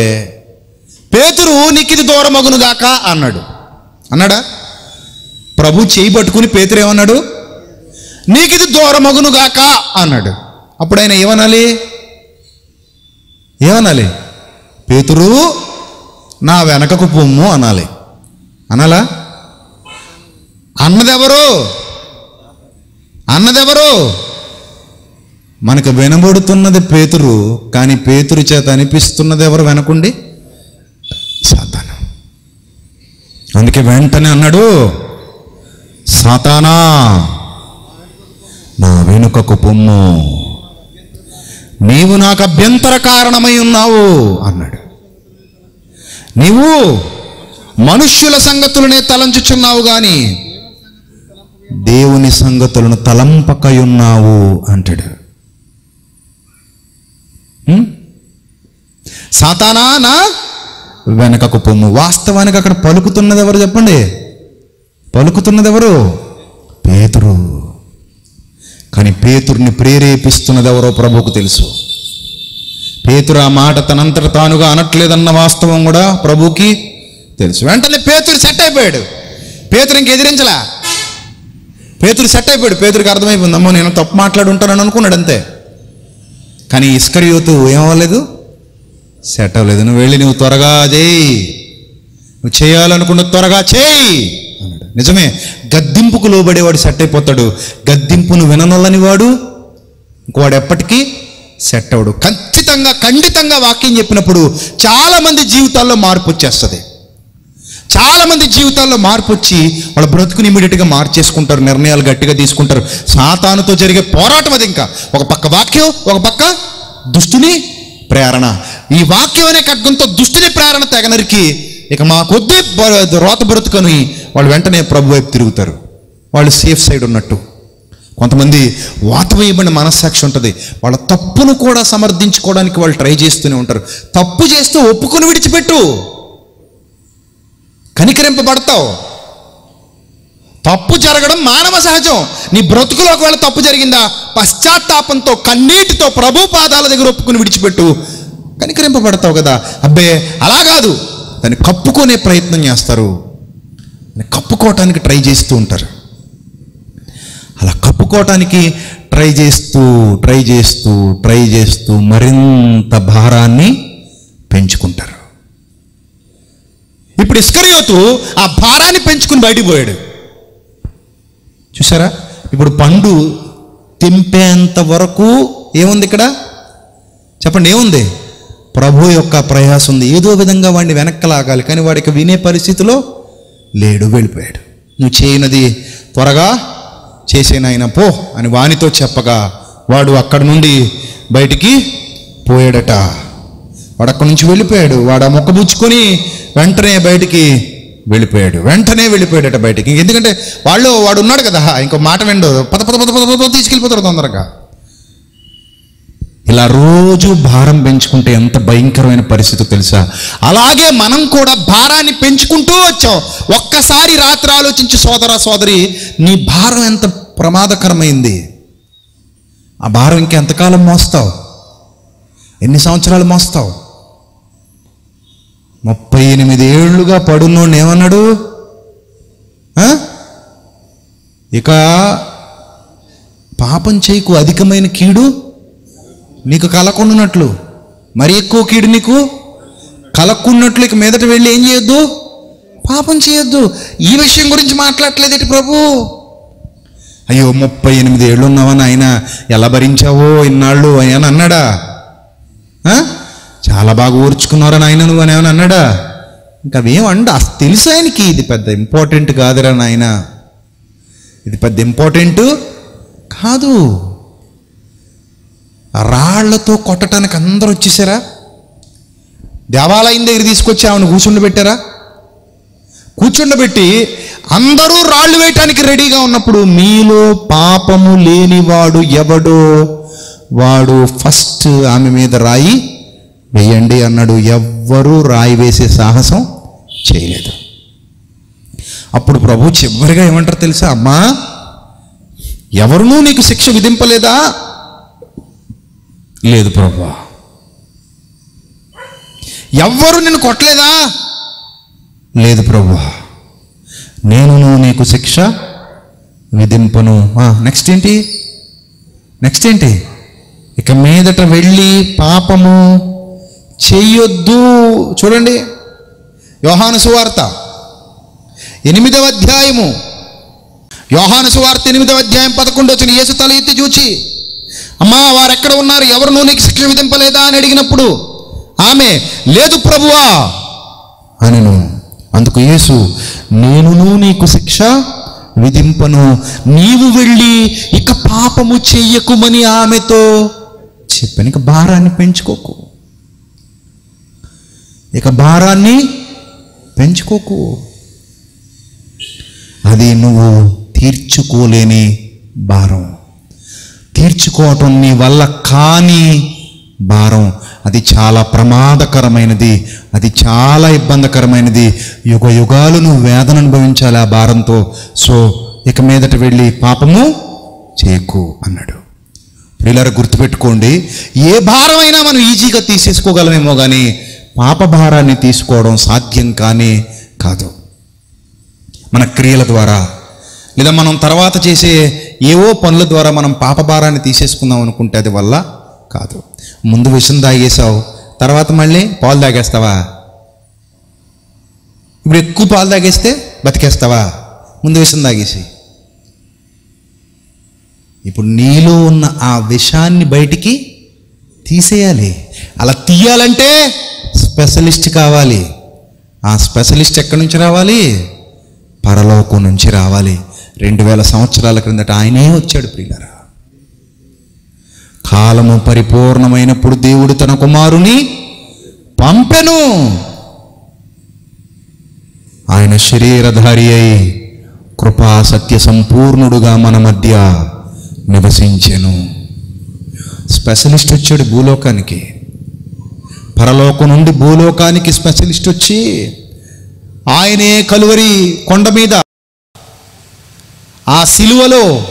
పేతురు నీకు ఇది దూరమగునుగాక అన్నాడు. అన్నాడా? ప్రభు చేయి పట్టుకుని పేతురు ఏమన్నాడు? నీకు ఇది దూరమగునుగాక అన్నాడు. అప్పుడు ఆయన ఏమనాలి? ఏమనాలి? పేతురు నా వెనకకు పొమ్ము అనాలి. అనాలా? అన్నదెవరు? అన్నదెవరు? మనకు వినబడుతున్నది పేతురు కానీ పేతురు చేత అనిపిస్తున్నది ఎవరు వెనకుండి? సాతాను. అందుకే వెంటనే అన్నాడు సాతానా నా వెనుకకు పొమ్ము. నీవు నాకు అభ్యంతర కారణమై ఉన్నావు అన్నాడు. నీవు మనుష్యుల సంగతులనే తలంచుచున్నావు కానీ దేవుని సంగతులను తలంపకయున్నావు అంటాడు. సాతానా నా వెనకకు పొమ్ము. వాస్తవానికి అక్కడ పలుకుతున్నది ఎవరు చెప్పండి? పలుకుతున్నది ఎవరు? పేతురు. కానీ పేతుర్ని ప్రేరేపిస్తున్నది ఎవరో ప్రభువుకు తెలుసు. పేతురు ఆ మాట తనంతట తానుగా అనట్లేదన్న వాస్తవం కూడా ప్రభుకి తెలుసు. వెంటనే పేతురు సెట్ అయిపోయాడు. పేతురు ఇంక ఎదిరించలా? పేతురు సెట్ అయిపోయాడు. పేతురికి అర్థమైపోయింది అమ్మో నేను తప్పు మాట్లాడుంటానని అనుకున్నాడు అంతే. కానీ ఇస్కరియోతు ఏమవ్వలేదు సెట్ అవ్వలేదు. నువ్వు వెళ్ళి నువ్వు త్వరగా చేయి. నువ్వు చేయాలనుకున్న త్వరగా చేయి అన్నాడు. నిజమే గద్దింపుకు లోబడేవాడు సెట్ అయిపోతాడు. గద్దింపును విననొల్లని వాడు ఇంకోవాడు ఎప్పటికీ సెట్ అవడు ఖచ్చితంగా ఖండితంగా వాక్యం చెప్పినప్పుడు చాలామంది జీవితాల్లో మార్పు వచ్చేస్తుంది. చాలామంది జీవితాల్లో మార్పు వచ్చి వాళ్ళ బ్రతుకుని ఇమీడియట్గా మార్చేసుకుంటారు నిర్ణయాలు గట్టిగా తీసుకుంటారు. సాతానుతో జరిగే పోరాటం అది ఇంకా. ఒక పక్క వాక్యం ఒక పక్క దుష్టుని ప్రేరణ. ఈ వాక్యం అనే ఖడ్గంతో దుష్టుని ప్రేరణ తెగనరికి ఇక మా కొద్ది రోత బ్రతుకని వాళ్ళు వెంటనే ప్రభు వైపు తిరుగుతారు. వాళ్ళు సేఫ్ సైడ్ ఉన్నట్టు. కొంతమంది వాతవేయబడిన మనస్సాక్షి ఉంటుంది. వాళ్ళ తప్పును కూడా సమర్థించుకోవడానికి వాళ్ళు ట్రై చేస్తూనే ఉంటారు. తప్పు చేస్తే ఒప్పుకొని విడిచిపెట్టు. కనికరింపబడతావు. తప్పు జరగడం మానవ సహజం. నీ బ్రతుకులో ఒకవేళ తప్పు జరిగిందా పశ్చాత్తాపంతో కన్నీటితో ప్రభు పాదాల దగ్గర ఒప్పుకుని విడిచిపెట్టు. కనికరింపబడతావు కదా. అబ్బే అలా కాదు. దాన్ని కప్పుకునే ప్రయత్నం చేస్తారు. కప్పుకోవటానికి ట్రై చేస్తూ ఉంటారు. అలా కప్పుకోవటానికి ట్రై చేస్తూ ట్రై చేస్తూ ట్రై చేస్తూ మరింత భారాన్ని పెంచుకుంటారు. ఇప్పుడు ఇస్కరియోతు ఆ భారాన్ని పెంచుకుని బయటికి పోయాడు. చూసారా? ఇప్పుడు పండు తింపేంత వరకు ఏముంది ఇక్కడ? చెప్పండి ఏముంది? ప్రభు యొక్క ప్రయాసం ఉంది. ఏదో విధంగా వాడిని వెనక్కి లాగాలి కానీ వాడికి వినే పరిస్థితిలో లేడు వెళ్ళిపోయాడు. నువ్వు చేయనది త్వరగా చేసేనాయన పో అని వానితో చెప్పగా వాడు అక్కడి నుండి బయటికి పోయాడట. వాడు అక్కడి నుంచి వెళ్ళిపోయాడు. వాడు ఆ ముక్కబుచ్చుకొని వెంటనే బయటికి వెళ్ళిపోయాడు. వెంటనే వెళ్ళిపోయాడట బయటికి. ఎందుకంటే వాళ్ళు వాడు ఉన్నాడు కదా ఇంకో మాట విండు పద పద పద పద పద తీసుకెళ్ళిపోతాడు తొందరగా. ఇలా రోజు భారం పెంచుకుంటే ఎంత భయంకరమైన పరిస్థితి తెలుసా? అలాగే మనం కూడా భారాన్ని పెంచుకుంటూ వచ్చాం. ఒక్కసారి రాత్రి ఆలోచించి సోదర సోదరి నీ భారం ఎంత ప్రమాదకరమైంది. ఆ భారం ఇంకెంతకాలం మోస్తావు? ఎన్ని సంవత్సరాలు మోస్తావు? ముప్పై ఎనిమిది ఏళ్ళుగా పడున్నోడు ఏమన్నాడు ఇక పాపం చేయకు అధికమైన కీడు? నీకు కలకొనున్నట్లు. మరి ఎక్కువ కీడు నీకు? కలక్కున్నట్లు ఇక మీదట వెళ్ళి ఏం చేయొద్దు? పాపం చేయొద్దు. ఈ విషయం గురించి మాట్లాడట్లేదేటి ప్రభు. అయ్యో ముప్పై ఎనిమిది ఏళ్ళు ఉన్నావని ఆయన ఎలా భరించావో ఇన్నాళ్ళు అని అన్నాడా? ఆ? చాలా బాగా ఊర్చుకున్నారా నాయన నువ్వు అని ఏమని అన్నాడా? ఇంకా అవేమండ అసలు తెలుసు ఆయనకి. ఇది పెద్ద ఇంపార్టెంట్ కాదురా నాయన. ఇది పెద్ద ఇంపార్టెంట్ కాదు. రాళ్ళతో కొట్టడానికి అందరూ వచ్చేసారా? దేవాలయం దగ్గర తీసుకొచ్చి ఆమెను కూర్చుండబెట్టారా? కూర్చుండబెట్టి అందరూ రాళ్ళు వేయటానికి రెడీగా ఉన్నప్పుడు మీలో పాపము లేనివాడు ఎవడో? వాడు ఫస్ట్ ఆమె మీద రాయి వేయండి అన్నాడు. ఎవ్వరూ రాయి వేసే సాహసం చేయలేదు. అప్పుడు ప్రభు చివరిగా ఏమంటారు తెలుసా? అమ్మా ఎవరునూ నీకు శిక్ష విధింపలేదా? లేదు ప్రభు. ఎవ్వరు నిన్ను కొట్టలేదా? లేదు ప్రభు. నేను నీకు శిక్ష విధింపను. నెక్స్ట్ ఏంటి? నెక్స్ట్ ఏంటి? ఇక మీదట వెళ్ళి పాపము చెయ్యొద్దు. చూడండి. యోహాను సువార్త ఎనిమిదవ అధ్యాయము. యోహాను సువార్త ఎనిమిదవ అధ్యాయం పదకొండు వచ్చిన యేసు తల ఎత్తి చూచి అమ్మా వారెక్కడ ఉన్నారు? ఎవరు నీకు శిక్ష విధింపలేదా? అని అడిగినప్పుడు ఆమె లేదు ప్రభువా. అనెను. అందుకు యేసు నేనును నీకు శిక్ష విధింపను. నీవు వెళ్ళి ఇక పాపము చెయ్యకుమని ఆమెతో చెప్పాను. ఇక భారాన్ని పెంచుకోకు. ఇక భారాన్ని పెంచుకోకు. అది నువ్వు తీర్చుకోలేని భారం. తీర్చుకోవటం నీ వల్ల కాని భారం. అది చాలా ప్రమాదకరమైనది. అది చాలా ఇబ్బందికరమైనది. యుగ యుగాలు నువ్వు వేదన అనుభవించాలి ఆ భారంతో. సో ఇక మీదట వెళ్ళి పాపము చేయకు అన్నాడు. ప్రియులారా గుర్తుపెట్టుకోండి. ఏ భారమైనా మనం ఈజీగా తీసేసుకోగలమేమో కానీ పాపభారాన్ని తీసుకోవడం సాధ్యం కానీ కాదు. మన క్రియల ద్వారా లేదా మనం తర్వాత చేసే ఏవో పనుల ద్వారా మనం పాప భారాన్ని తీసేసుకుందాం అనుకుంటే అది వల్ల కాదు. ముందు విషం తాగేసావు తర్వాత మళ్ళీ పాలు తాగేస్తావా? ఇప్పుడు ఎక్కువ పాలు తాగేస్తే బతికేస్తావా? ముందు విషం తాగేసి. ఇప్పుడు నీలో ఉన్న ఆ విషాన్ని బయటికి తీసేయాలి. అలా తీయాలంటే స్పెషలిస్ట్ కావాలి. ఆ స్పెషలిస్ట్ ఎక్కడి నుంచి రావాలి? పరలోకం నుంచి రావాలి. రెండు వేల సంవత్సరాల క్రిందట ఆయనే వచ్చాడు ప్రియులరా. కాలము పరిపూర్ణమైనప్పుడు దేవుడు తన కుమారుని పంపెను. ఆయన శరీరధారి అయి కృపా సత్య సంపూర్ణుడుగా మన మధ్య నివసించెను. స్పెషలిస్ట్ వచ్చాడు భూలోకానికి. పరలోకం నుండి భూలోకానికి స్పెషలిస్ట్ వచ్చి ఆయనే కలువరి కొండ మీద ఆ సిలువలో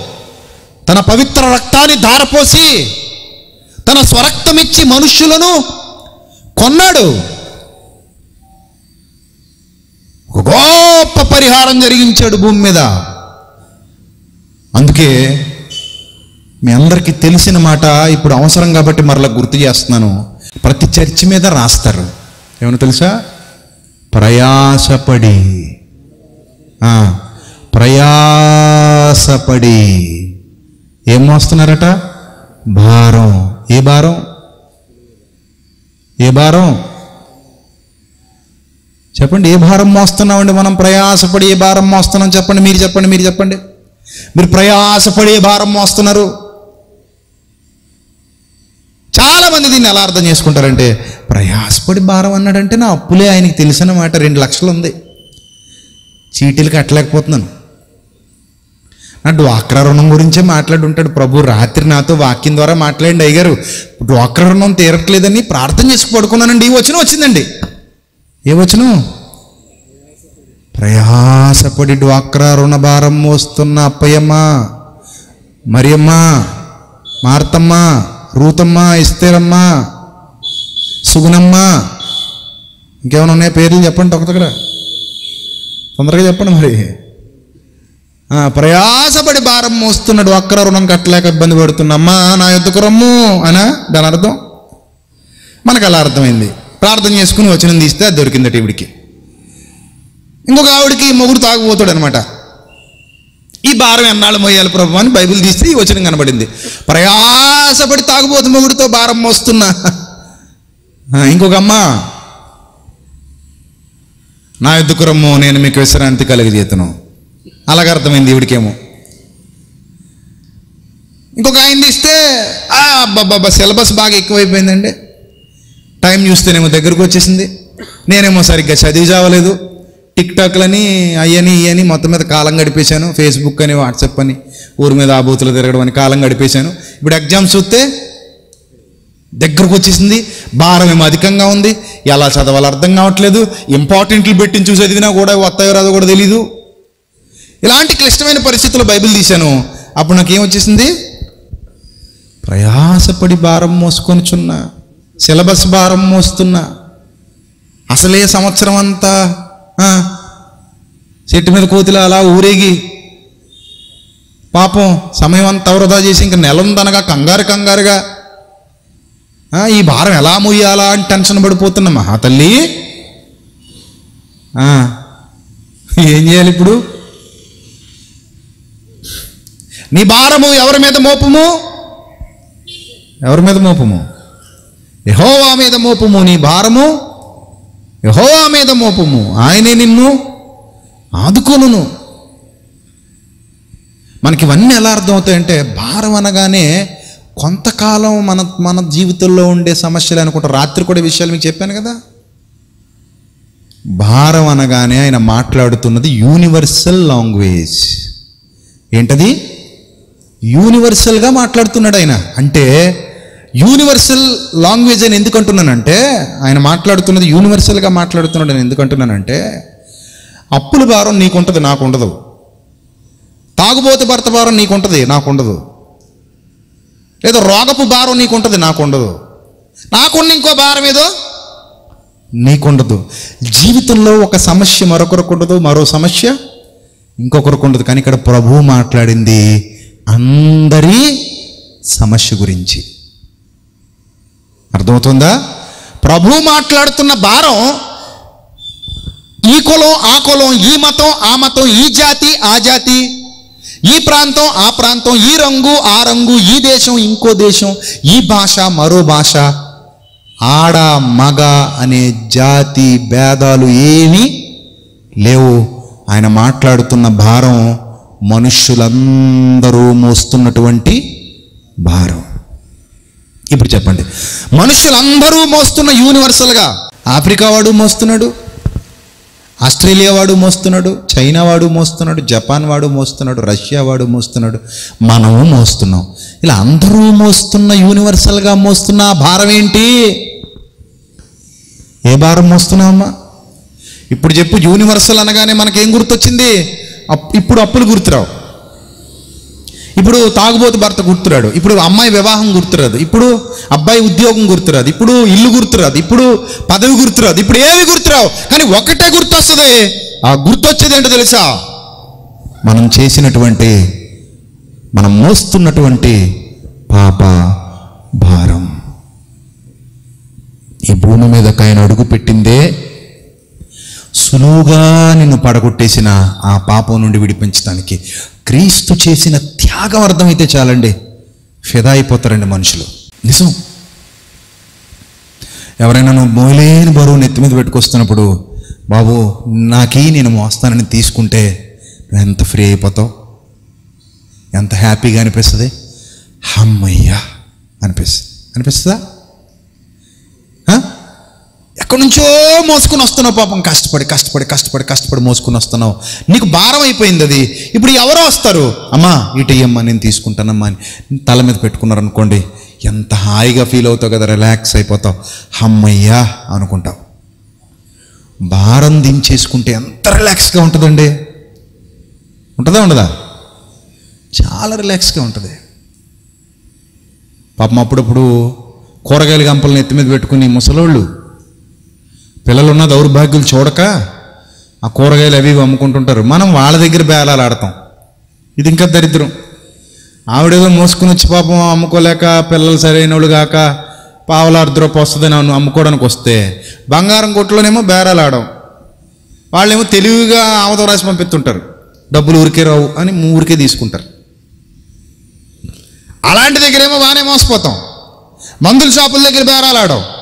తన పవిత్ర రక్తాన్ని ధారపోసి తన స్వరక్తమిచ్చి మనుష్యులను కొన్నాడు. గొప్ప పరిహారం జరిగించాడు భూమి మీద. అందుకే మీ అందరికీ తెలిసిన మాట ఇప్పుడు అవసరం కాబట్టి మరలా గుర్తు చేస్తున్నాను. ప్రతి చర్చి మీద రాస్తారు. ఏమన్నా తెలుసా? ప్రయాసపడి. ఆ, ప్రయాసపడి. ఏం మోస్తున్నారట? భారం. ఏ భారం? ఏ భారం? చెప్పండి ఏ భారం మోస్తున్నామండి మనం? ప్రయాసపడి ఏ భారం మోస్తున్నాం? చెప్పండి మీరు చెప్పండి మీరు చెప్పండి. మీరు ప్రయాసపడి ఏ భారం మోస్తున్నారు? చాలామంది దీన్ని ఎలా అర్థం చేసుకుంటారంటే ప్రయాసపడి భారం అన్నాడంటే నా అప్పులే ఆయనకి తెలిసిన మాట రెండు లక్షలు ఉంది చీటీలు కట్టలేకపోతున్నాను. నా డ్వాక్రా రుణం గురించే మాట్లాడి ఉంటాడు ప్రభు. రాత్రి నాతో వాక్యం ద్వారా మాట్లాడండి అయ్యారు డ్వాక్రా రుణం తీరట్లేదని ప్రార్థన చేసి పడుకున్నానండి. ఈ వచనం వచ్చిందండి. ఏ వచనం? ప్రయాసపడి డ్వాక్రా రుణ భారం మోస్తున్న అప్పయ్యమ్మ మరియమ్మ మార్తమ్మ రూతమ్మ ఇస్తేరమ్మ సుగుణమ్మ. ఇంకేమైనా ఉన్నాయా పేర్లు చెప్పండి ఒక దగ్గర? తొందరగా చెప్పండి మరి. ప్రయాసపడి భారం మోస్తున్నాడు అక్కడ రుణం కట్టలేక ఇబ్బంది పడుతున్నమ్మా నా ఎద్దుకు రమ్ము? అనా? దాని అర్థం? మనకు అలా అర్థమైంది. ప్రార్థన చేసుకుని వచనం తీస్తే అది దొరికిందట ఈవిడికి. ఇంకొక ఆవిడికి మొగుడు తాగుపోతాడు అనమాట ఈ భారం ఎన్నాళ్ళు మోయాలి ప్రభు అని బైబిల్ తీస్తే ఈ వచనం కనబడింది. ప్రయాసపడి తాగుబోతు మొగుడితో భారం మోస్తున్నా. ఇంకొక అమ్మ నా ఎద్దుకురమ్ము నేను మీకు విశ్రాంతి కలిగజేతను అలాగ అర్థమైంది ఈవిడికేమో. ఇంకొక ఆయన తీస్తే అబ్బాబ్బా సిలబస్ బాగా ఎక్కువైపోయిందండి. టైం చూస్తేనేమో దగ్గరకు వచ్చేసింది. నేనేమో సరిగ్గా చదివి చావలేదు. టిక్ టాక్లని అయ్యని ఇయని మొత్తం మీద కాలం గడిపేశాను. ఫేస్బుక్ అని వాట్సాప్ అని ఊరి మీద ఆబూతులు తిరగడం అని కాలం గడిపేశాను. ఇప్పుడు ఎగ్జామ్స్ చూస్తే దగ్గరకు వచ్చేసింది. భారం ఏమో అధికంగా ఉంది. ఎలా చదవాలో అర్థం కావట్లేదు. ఇంపార్టెంట్లు పెట్టి చూసి చదివినా కూడా వస్తాయో రాదో కూడా తెలీదు. ఇలాంటి క్లిష్టమైన పరిస్థితుల్లో బైబిల్ తీశాను. అప్పుడు నాకు ఏమొచ్చేసింది? ప్రయాసపడి భారం మోసుకొనిచున్నా. సిలబస్ భారం మోస్తున్నా. అసలే సంవత్సరం అంతా చెట్టు మీద కోతిలా అలా ఊరేగి పాపం సమయం అంతా వృధా చేసి ఇంక నెల ఉందనగా కంగారు కంగారుగా ఈ భారం ఎలా మొయ్యాలా అని టెన్షన్ పడిపోతున్న మహాతల్లి. ఏం చేయాలి ఇప్పుడు? నీ భారము ఎవరి మీద మోపము? ఎవరి మీద మోపము? యహోవా మీద మోపము నీ భారము? యహోవా మీద మోపము. ఆయనే నిన్ను ఆదుకొనును. మనకి ఇవన్నీ ఎలా అర్థమవుతాయంటే భారం అనగానే కొంతకాలం మన మన జీవితంలో ఉండే సమస్యలు అనుకుంటా రాత్రి కూడా విషయాలు మీకు చెప్పాను కదా? భారం అనగానే ఆయన మాట్లాడుతున్నది యూనివర్సల్ లాంగ్వేజ్. ఏంటది? యూనివర్సల్గా మాట్లాడుతున్నాడు ఆయన. అంటే యూనివర్సల్ లాంగ్వేజ్ అని ఎందుకు అంటున్నానంటే ఆయన మాట్లాడుతున్నది యూనివర్సల్గా మాట్లాడుతున్నాడు అని ఎందుకు అంటున్నానంటే అప్పుల భారం నీకుంటుంది నాకు ఉండదు తాగుబోతు భర్త భారం నీకుంటుంది నాకు ఉండదు లేదా రోగపు భారం నీకుంటుంది నాకు ఉండదు నాకున్న ఇంకో భారం ఏదో? నీకుండదు. జీవితంలో ఒక సమస్య మరొకరికి ఉండదు మరో సమస్య ఇంకొకరికి ఉండదు. కానీ ఇక్కడ ప్రభు మాట్లాడింది అందరి సమస్య గురించి. అర్థమవుతుందా? ప్రభు మాట్లాడుతున్న భారం ఈ కులం ఆ కులం ఈ మతం ఆ మతం ఈ జాతి ఆ జాతి ఈ ప్రాంతం ఆ ప్రాంతం ఈ రంగు ఆ రంగు ఈ దేశం ఇంకో దేశం ఈ భాష మరో భాష ఆడ మగ అనే జాతి భేదాలు ఏమీ లేవు. ఆయన మాట్లాడుతున్న భారం మనుష్యులందరూ మోస్తున్నటువంటి భారం. ఇప్పుడు చెప్పండి. మనుషులందరూ మోస్తున్న యూనివర్సల్గా ఆఫ్రికా వాడు మోస్తున్నాడు ఆస్ట్రేలియా వాడు మోస్తున్నాడు చైనా వాడు మోస్తున్నాడు జపాన్ వాడు మోస్తున్నాడు రష్యా వాడు మోస్తున్నాడు. మనము మోస్తున్నాం. ఇలా అందరూ మోస్తున్న యూనివర్సల్గా మోస్తున్న భారం ఏంటి? ఏ భారం మోస్తున్నామమ్మా ఇప్పుడు చెప్పు యూనివర్సల్ అనగానే మనకేం గుర్తొచ్చింది? అప్- ఇప్పుడు అప్పులు గుర్తురావు. ఇప్పుడు తాగుబోతు భర్త గుర్తురాడు. ఇప్పుడు అమ్మాయి వివాహం గుర్తురాదు. ఇప్పుడు అబ్బాయి ఉద్యోగం గుర్తురాదు. ఇప్పుడు ఇల్లు గుర్తురాదు. ఇప్పుడు పదవి గుర్తురాదు. ఇప్పుడు ఏమి గుర్తురావు? కానీ ఒకటే గుర్తొస్తుంది. ఆ గుర్తొచ్చేది ఏంటో తెలుసా? మనం చేసినటువంటి మనం మోస్తున్నటువంటి పాప భారం. ఈ భూమి మీద ఆయన అడుగు పెట్టిందే సులువుగా నిన్ను పడగొట్టేసిన ఆ పాపం నుండి విడిపించడానికి క్రీస్తు చేసిన త్యాగం అర్థమైతే చాలండి. ఫిదా అయిపోతారండి మనుషులు. నిజం. ఎవరైనా నువ్వు మోయలేని బరువు నెత్తి మీద పెట్టుకొస్తున్నప్పుడు బాబు నాకీ నేను మోస్తానని తీసుకుంటే నువ్వు ఎంత ఫ్రీ అయిపోతావు? ఎంత హ్యాపీగా అనిపిస్తుంది? హమ్మయ్యా! అనిపిస్తుంది. అనిపిస్తుందా? ఎక్కడి నుంచో మోసుకుని వస్తున్నావు పాపం. కష్టపడి కష్టపడి కష్టపడి కష్టపడి మోసుకుని వస్తున్నావు. నీకు భారం అయిపోయింది అది. ఇప్పుడు ఎవరో వస్తారు. అమ్మా ఇటు ఇయ్యమ్మా నేను తీసుకుంటానమ్మా అని తల మీద పెట్టుకున్నారు అనుకోండి ఎంత హాయిగా ఫీల్ అవుతావు కదా రిలాక్స్ అయిపోతావు. హమ్మయ్యా అనుకుంటావు. భారం దించేసుకుంటే ఎంత రిలాక్స్గా ఉంటుందండి? ఉంటుందా ఉండదా? చాలా రిలాక్స్గా ఉంటుంది. పాపం అప్పుడప్పుడు కూరగాయల గంపలను ఎత్తి మీద పెట్టుకుని ముసలోళ్ళు పిల్లలున్న దౌర్భాగ్యులు చూడక ఆ కూరగాయలు అవి ఇవి అమ్ముకుంటుంటారు. మనం వాళ్ళ దగ్గర బేలాలు ఆడతాం. ఇది ఇంకా దరిద్రం. ఆవిడేదో మోసుకుని వచ్చి పాపం అమ్ముకోలేక పిల్లలు సరైన వాళ్ళు కాక పావుల అర్ధరూప వస్తుందని అమ్ముకోవడానికి వస్తే బంగారం కొట్టులోనేమో బేరాలు ఆడడం వాళ్ళేమో తెలివిగా ఆమదం రాసి పంపిస్తుంటారు. డబ్బులు ఊరికే రావు అని ఊరికే తీసుకుంటారు. అలాంటి దగ్గరేమో బాగానే మోసపోతాం. మందుల షాపుల దగ్గర బేరాలు ఆడవు.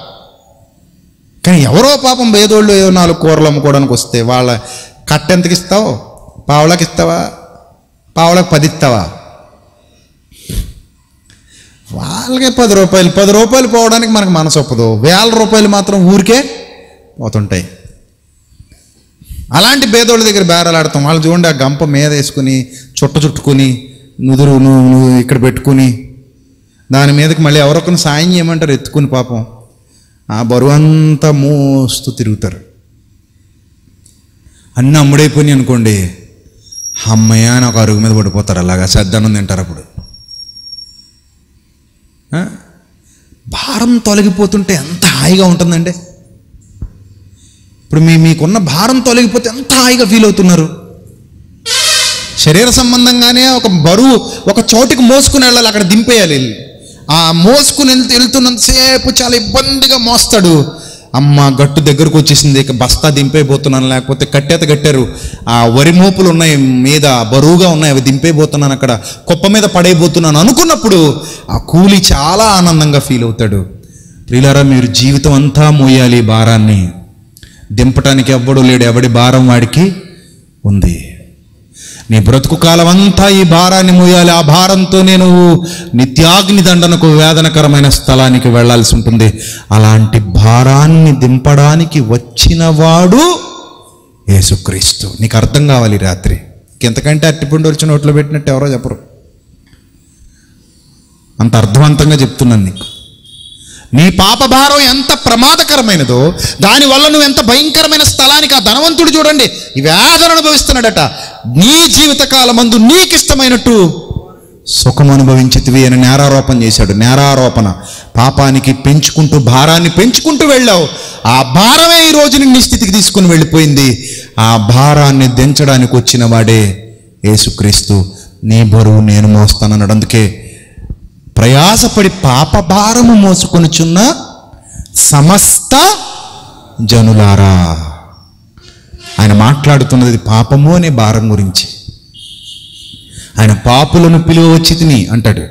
కానీ ఎవరో పాపం బేదోళ్ళు ఏదో నాలుగు కూరలు అమ్ముకోవడానికి వస్తే వాళ్ళ కట్ట ఎంతకి ఇస్తావు? పావులకు ఇస్తావా? పావులకు పది ఇస్తావా? వాళ్ళకే పది రూపాయలు. పది రూపాయలు పోవడానికి మనకు మనసు ఒప్పదు. వేల రూపాయలు మాత్రం ఊరికే పోతుంటాయి. అలాంటి భేదోళ్ళ దగ్గర బేరలాడతాం. వాళ్ళు చూడండి ఆ గంప మీద వేసుకుని చుట్ట చుట్టుకుని నుదురు నువ్వు నువ్వు ఇక్కడ పెట్టుకుని దాని మీదకి మళ్ళీ ఎవరొకరిని సాయం చేయమంటారు ఎత్తుకుని పాపం. ఆ బరువు అంతా మోస్తూ తిరుగుతారు. అన్నీ అమ్ముడైపోయినాయి అనుకోండి అమ్మయ్య అని ఒక అరుగు మీద పడిపోతారు అలాగా సద్దన్నం తింటారు అప్పుడు. భారం తొలగిపోతుంటే ఎంత హాయిగా ఉంటుందండి. ఇప్పుడు మీ మీకున్న భారం తొలగిపోతే ఎంత హాయిగా ఫీల్ అవుతున్నారు. శరీర సంబంధంగానే ఒక బరువు ఒక చోటికి మోసుకుని వెళ్ళాలి అక్కడ దింపేయాలి. వెళ్ళి. ఆ మోసుకుని వెళ్తూ వెళ్తున్నంతసేపు చాలా ఇబ్బందిగా మోస్తాడు. అమ్మ గట్టు దగ్గరకు వచ్చేసింది ఇక బస్తా దింపేయబోతున్నాను లేకపోతే కట్టేత కట్టారు. ఆ వరి మోపులు ఉన్నాయి మీద బరువుగా ఉన్నాయి అవి దింపేయబోతున్నాను అక్కడ. కుప్ప మీద పడైపోతున్నాను అనుకున్నప్పుడు ఆ కూలి చాలా ఆనందంగా ఫీల్ అవుతాడు. ప్రియులారా మీరు జీవితం అంతా మోయాలి భారాన్ని. దింపటానికి ఎవ్వడు లేడు ఎవడి భారం వాడికి ఉంది. నీ బ్రతుకు కాలం అంతా ఈ భారాన్ని మోయాలి. ఆ భారంతోనే నువ్వు నిత్యాగ్ని దండనకు వేదనకరమైన స్థలానికి వెళ్ళాల్సి ఉంటుంది. అలాంటి భారాన్ని దింపడానికి వచ్చినవాడు యేసుక్రీస్తు. నీకు అర్థం కావాలి రాత్రి. ఇంతకంటే అట్టిపండు వచ్చి నోట్లో పెట్టినట్టు ఎవరో చెప్పరు. అంత అర్థవంతంగా చెప్తున్నాను నీకు. నీ పాప భారం ఎంత ప్రమాదకరమైనదో దానివల్ల నువ్వు ఎంత భయంకరమైన స్థలానికి ఆ ధనవంతుడు చూడండి ఈ వేదన అనుభవిస్తున్నాడట. నీ జీవితకాలమందు నీకు ఇష్టమైనట్టు సుఖం అనుభవించితివి అని నేరారోపణ చేశాడు. నేరారోపణ. పాపానికి పెంచుకుంటూ భారాన్ని పెంచుకుంటూ వెళ్ళావు. ఆ భారమే ఈ రోజు నీ స్థితికి తీసుకుని వెళ్ళిపోయింది. ఆ భారాన్ని దించడానికి వచ్చిన వాడే యేసుక్రీస్తు. నీ బరువు నేను మోస్తానన్నాడు. అందుకే ప్రయాసపడి పాప భారము మోసుకొనుచున్న సమస్త జనులారా. ఆయన మాట్లాడుతున్నది పాపము అనే భారం గురించి. ఆయన పాపులను పిలువచ్చి తిని అంటాడు.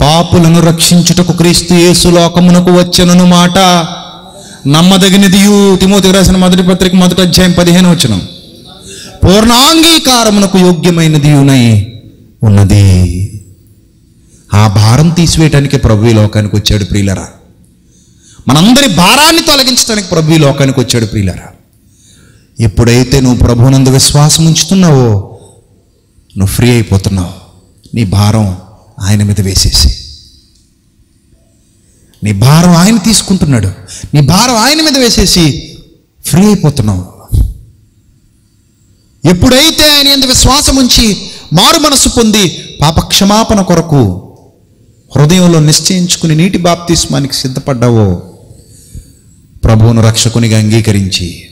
పాపులను రక్షించుటకు క్రీస్తు యేసు లోకమునకు వచ్చనను మాట నమ్మదగినదియు తిమోతి రాసిన మొదటి పత్రిక మొదటి అధ్యాయం పదిహేను వచ్చిన పూర్ణాంగీకారమునకు యోగ్యమైనదియునై ఉన్నది. ఆ భారం తీసివేయటానికి ప్రభు ఈ లోకానికి వచ్చాడు ప్రియులరా. మనందరి భారాన్ని తొలగించడానికి ప్రభు ఈ లోకానికి వచ్చాడు ప్రియులరా. ఎప్పుడైతే నువ్వు ప్రభునందు విశ్వాసం ఉంచుతున్నావో నువ్వు ఫ్రీ అయిపోతున్నావు. నీ భారం ఆయన మీద వేసేసి. నీ భారం ఆయన తీసుకుంటున్నాడు. నీ భారం ఆయన మీద వేసేసి ఫ్రీ అయిపోతున్నావు. ఎప్పుడైతే ఆయన ఎంత విశ్వాసం ఉంచి మారు మనసు పొంది పాప క్షమాపణ కొరకు హృదయంలో నిశ్చయించుకుని నీటి బాప్తిస్మానికి సిద్ధపడ్డావో ప్రభువును రక్షకునిగా అంగీకరించి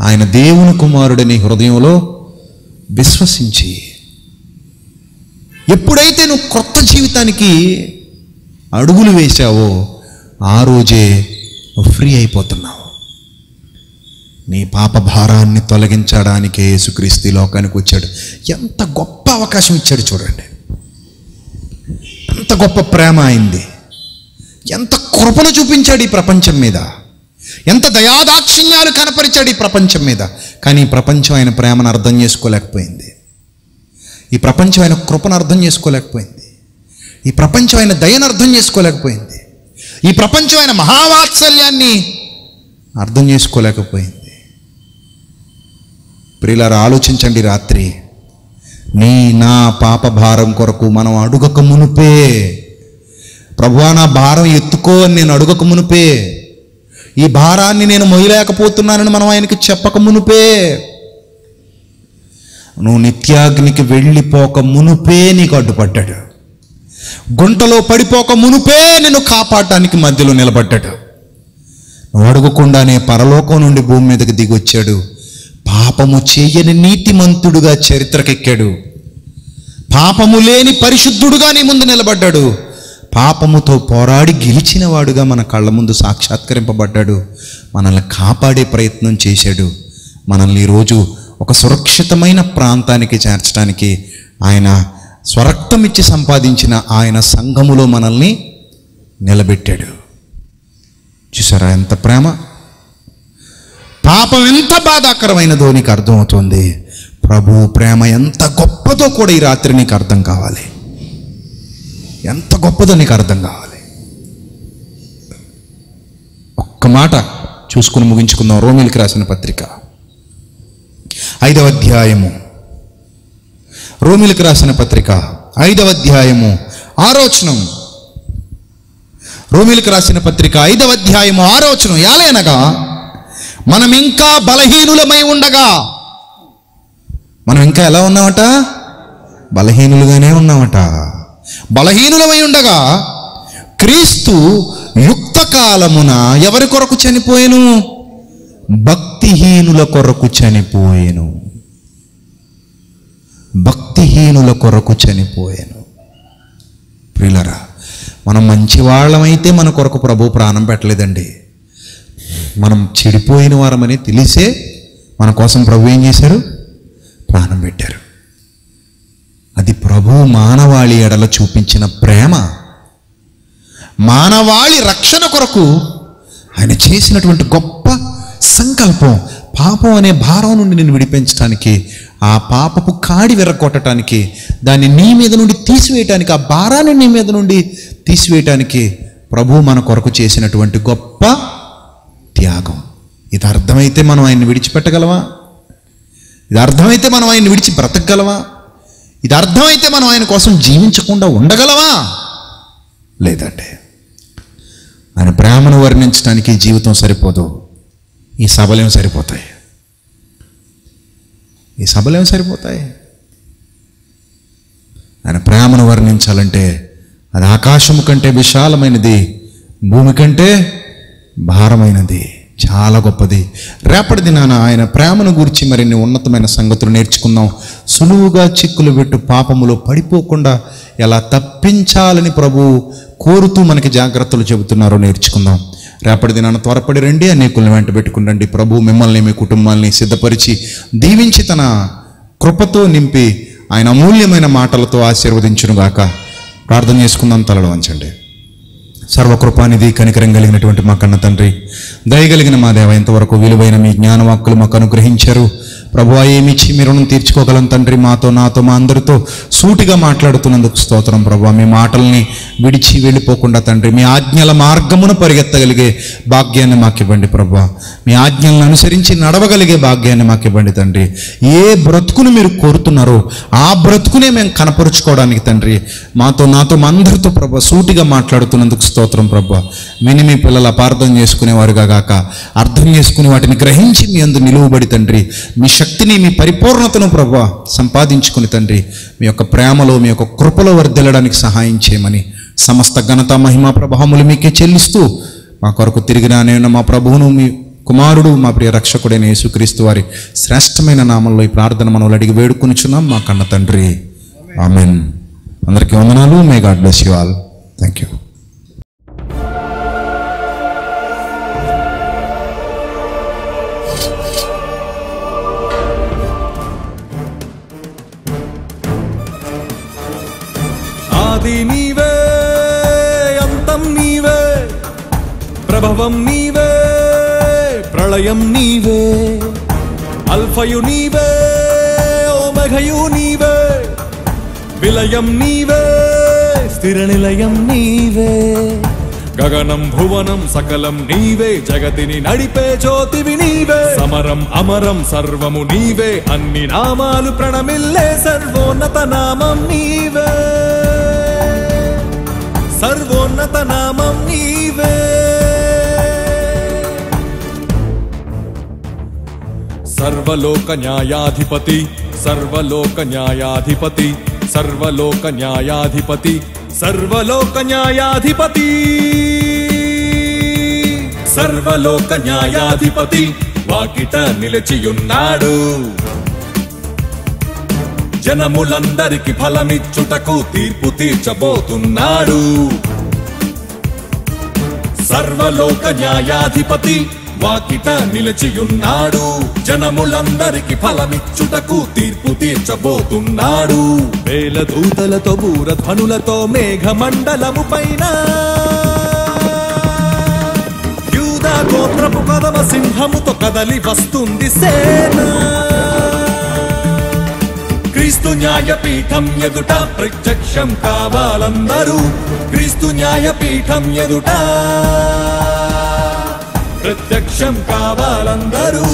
ఆయన దేవుని కుమారుడిని హృదయంలో విశ్వసించి ఎప్పుడైతే నువ్వు కొత్త జీవితానికి అడుగులు వేశావో ఆ రోజే ఫ్రీ అయిపోతున్నావు. నీ పాప భారాన్ని తొలగించడానికి యేసుక్రీస్తు లోకానికి వచ్చాడు. ఎంత గొప్ప అవకాశం ఇచ్చాడు చూడండి. ఎంత గొప్ప ప్రేమ అయింది. ఎంత కృపను చూపించాడు ఈ ప్రపంచం మీద. ఎంత దయాదాక్షిణ్యాలు కనపరిచాడు ఈ ప్రపంచం మీద. కానీ ఈ ప్రపంచం ఆయన ప్రేమను అర్థం చేసుకోలేకపోయింది. ఈ ప్రపంచం ఆయన కృపను అర్థం చేసుకోలేకపోయింది. ఈ ప్రపంచం ఆయన దయను అర్థం చేసుకోలేకపోయింది. ఈ ప్రపంచం ఆయన మహావాత్సల్యాన్ని అర్థం చేసుకోలేకపోయింది. ప్రియులారా ఆలోచించండి రాత్రి. నీ నా పాప భారం కొరకు మనం అడుగక మునుపే. ప్రభువా నా భారం ఎత్తుకో అని నేను అడుగక మునుపే. ఈ భారాన్ని నేను మొయ్యలేకపోతున్నానని మనం ఆయనకి చెప్పక మునుపే. నువ్వు నిత్యాగ్నికి వెళ్ళిపోక మునుపే నీకు అడ్డుపడ్డాడు. గుంటలో పడిపోక మునుపే నిన్ను కాపాడటానికి మధ్యలో నిలబడ్డాడు. నువ్వు అడగకుండానే పరలోకం నుండి భూమి మీదకి దిగొచ్చాడు. పాపము చేయని నీతిమంతుడుగా చరిత్రకెక్కాడు. పాపము లేని పరిశుద్ధుడుగా నీ ముందు నిలబడ్డాడు. పాపముతో పోరాడి గెలిచిన వాడుగా మన కళ్ళ ముందు సాక్షాత్కరింపబడ్డాడు. మనల్ని కాపాడే ప్రయత్నం చేశాడు. మనల్ని ఈరోజు ఒక సురక్షితమైన ప్రాంతానికి చేర్చడానికి ఆయన స్వరక్తం ఇచ్చి సంపాదించిన ఆయన సంఘములో మనల్ని నిలబెట్టాడు. చూసారా ఎంత ప్రేమ? పాపం ఎంత బాధాకరమైనదో నీకు అర్థమవుతుంది. ప్రభు ప్రేమ ఎంత గొప్పదో కూడా ఈ రాత్రి నీకు అర్థం కావాలి. ఎంత గొప్పదో నీకు అర్థం కావాలి. ఒక్క మాట చూసుకుని ముగించుకుందాం. రోమిలికి రాసిన పత్రిక. ఐదవ అధ్యాయము. రోమిలికి రాసిన పత్రిక. ఐదవ అధ్యాయము. ఆరోచనం. రోమిలికి రాసిన పత్రిక. ఐదవ అధ్యాయము ఆరోచనం. యాలేనగా మనం ఇంకా బలహీనులమై ఉండగా. మనం ఇంకా ఎలా ఉన్నామట? బలహీనులుగానే ఉన్నామట. బలహీనులమై ఉండగా క్రీస్తు యుక్త కాలమున ఎవరి కొరకు చనిపోయాను? భక్తిహీనుల కొరకు చనిపోయేను. భక్తిహీనుల కొరకు చనిపోయాను. ప్రియులరా మనం మంచి వాళ్ళమైతే మన కొరకు ప్రభు ప్రాణం పెట్టలేదండి. మనం చెడిపోయిన వారమని తెలిసే మన కోసం ప్రభు ఏం చేశారు? ప్రాణం పెట్టారు. అది ప్రభు మానవాళి ఎడల చూపించిన ప్రేమ. మానవాళి రక్షణ కొరకు ఆయన చేసినటువంటి గొప్ప సంకల్పం పాపం అనే భారం నుండి నేను విడిపించడానికి ఆ పాపపు కాడి విరగొట్టడానికి దాన్ని నీ మీద నుండి తీసివేయటానికి ఆ భారాన్ని నీ మీద నుండి తీసివేయటానికి ప్రభు మన కొరకు చేసినటువంటి గొప్ప త్యాగం. ఇది అర్థమైతే మనం ఆయన్ని విడిచిపెట్టగలవా ఇది అర్థమైతే మనం ఆయన్ని విడిచి బ్రతకగలవా ఇది అర్థమైతే మనం ఆయన కోసం జీవించకుండా ఉండగలవా లేదండి. ఆయన ప్రేమను వర్ణించడానికి జీవితం సరిపోదు. ఈ సభలేం సరిపోతాయి. ఈ సభలేం సరిపోతాయి. ఆయన ప్రేమను వర్ణించాలంటే అది ఆకాశము కంటే విశాలమైనది భూమి కంటే భారమైనది. చాలా గొప్పది. రేపటి దినాన ఆయన ప్రేమను గురించి మరిన్ని ఉన్నతమైన సంగతులు నేర్చుకుందాం. సులువుగా చిక్కులు పెట్టు పాపములో పడిపోకుండా ఎలా తప్పించాలని ప్రభు కోరుతూ మనకి జాగ్రత్తలు చెబుతున్నారో నేర్చుకుందాం. రేపటి దినాన త్వరపడి రండి అనేకులను వెంట పెట్టుకుని ప్రభు మిమ్మల్ని మీ కుటుంబాల్ని సిద్ధపరిచి దీవించి తన కృపతో నింపి ఆయన అమూల్యమైన మాటలతో ఆశీర్వదించునుగాక. ప్రార్థన చేసుకుందాం తలలు వంచండి. సర్వకృపానిధి కనికరం కలిగినటువంటి మా కన్న తండ్రి దయగలిగిన మా దేవ ఇంతవరకు విలువైన మీ జ్ఞానవాక్కులు మాకు అనుగ్రహించారు. ప్రభు ఏమిచ్చి మీ రుణం తీర్చుకోగలం తండ్రి? మాతో నాతో మా అందరితో సూటిగా మాట్లాడుతున్నందుకు స్తోత్రం ప్రభు మీ మాటల్ని విడిచి వెళ్ళిపోకుండా తండ్రి మీ ఆజ్ఞల మార్గమును పరిగెత్తగలిగే భాగ్యాన్ని మాకు ఇవ్వండి ప్రభు మీ ఆజ్ఞలను అనుసరించి నడవగలిగే భాగ్యాన్ని మాకు ఇవ్వండి తండ్రి. ఏ బ్రతుకును మీరు కోరుతున్నారో ఆ బ్రతుకునే మేము కనపరుచుకోవడానికి తండ్రి. మాతో నాతో మా అందరితో ప్రభు సూటిగా మాట్లాడుతున్నందుకు స్తోత్రం ప్రభు విని మీ పిల్లలు అపార్థం చేసుకునేవారుగా కాక అర్థం చేసుకుని వాటిని గ్రహించి మీ అందు నిలువబడి తండ్రి మీ శక్తిని మీ పరిపూర్ణతను ప్రభు సంపాదించుకుని తండ్రి మీ యొక్క ప్రేమలో మీ యొక్క కృపలో వర్ధిల్లడానికి సహాయం చేయమని సమస్త ఘనత మహిమా ప్రభావములు మీకే చెల్లిస్తూ మా కొరకు తిరిగి రానేఉన్న మా ప్రభువును మీ కుమారుడు మా ప్రియ రక్షకుడైన యేసుక్రీస్తు వారి శ్రేష్టమైన నామంలో ఈ ప్రార్థన మనవులు అడిగి వేడుకొనిచున్నాం మా కన్న తండ్రి. ఆమెన్. అందరికీ వందనాలు. May God bless you all thank you ఆది నీవే అంతం నీవే ప్రభవం నీవే ప్రళయం నీవే. అల్ఫయు నీవే ఓమఘయు నీవే విలయం నీవే స్థిర నిలయం నీవే. గగనం భువనం సకలం నీవే జగతిని నడిపే జ్యోతివి నీవే. సమరం అమరం సర్వము నీవే అన్ని నామాలు ప్రణమిల్లే సర్వోన్నత నామం నీవే. సర్వోన్నత నామం నీవే. సర్వలోక న్యాయాధిపతి సర్వలోక న్యాయాధిపతి సర్వలోక న్యాయాధిపతి సర్వలోక న్యాయాధిపతి. సర్వలోక న్యాయాధిపతి వాకిట నిలిచియున్నాడు. జనములందరికి ఫలమిచ్చుటకు తీర్పు తీర్చబోతున్నాడు. సర్వలోక న్యాయాధిపతి వాకిట నిలిచియున్నాడు. జనములందరికి ఫలమిచ్చుటకు తీర్పు తీర్చబోతున్నాడు. వేల దూతలతో బూరధ్వనులతో మేఘమండలము పైన యూదా గోత్రపు కదమ సింహముతో కదలి వస్తుంది సేనా. క్రీస్తు న్యాయపీఠం ఎదుట ప్రత్యక్షం కావాలందరూ క్రీస్తు న్యాయపీఠం ఎదుట. ప్రత్యక్షం కావాలందరూ.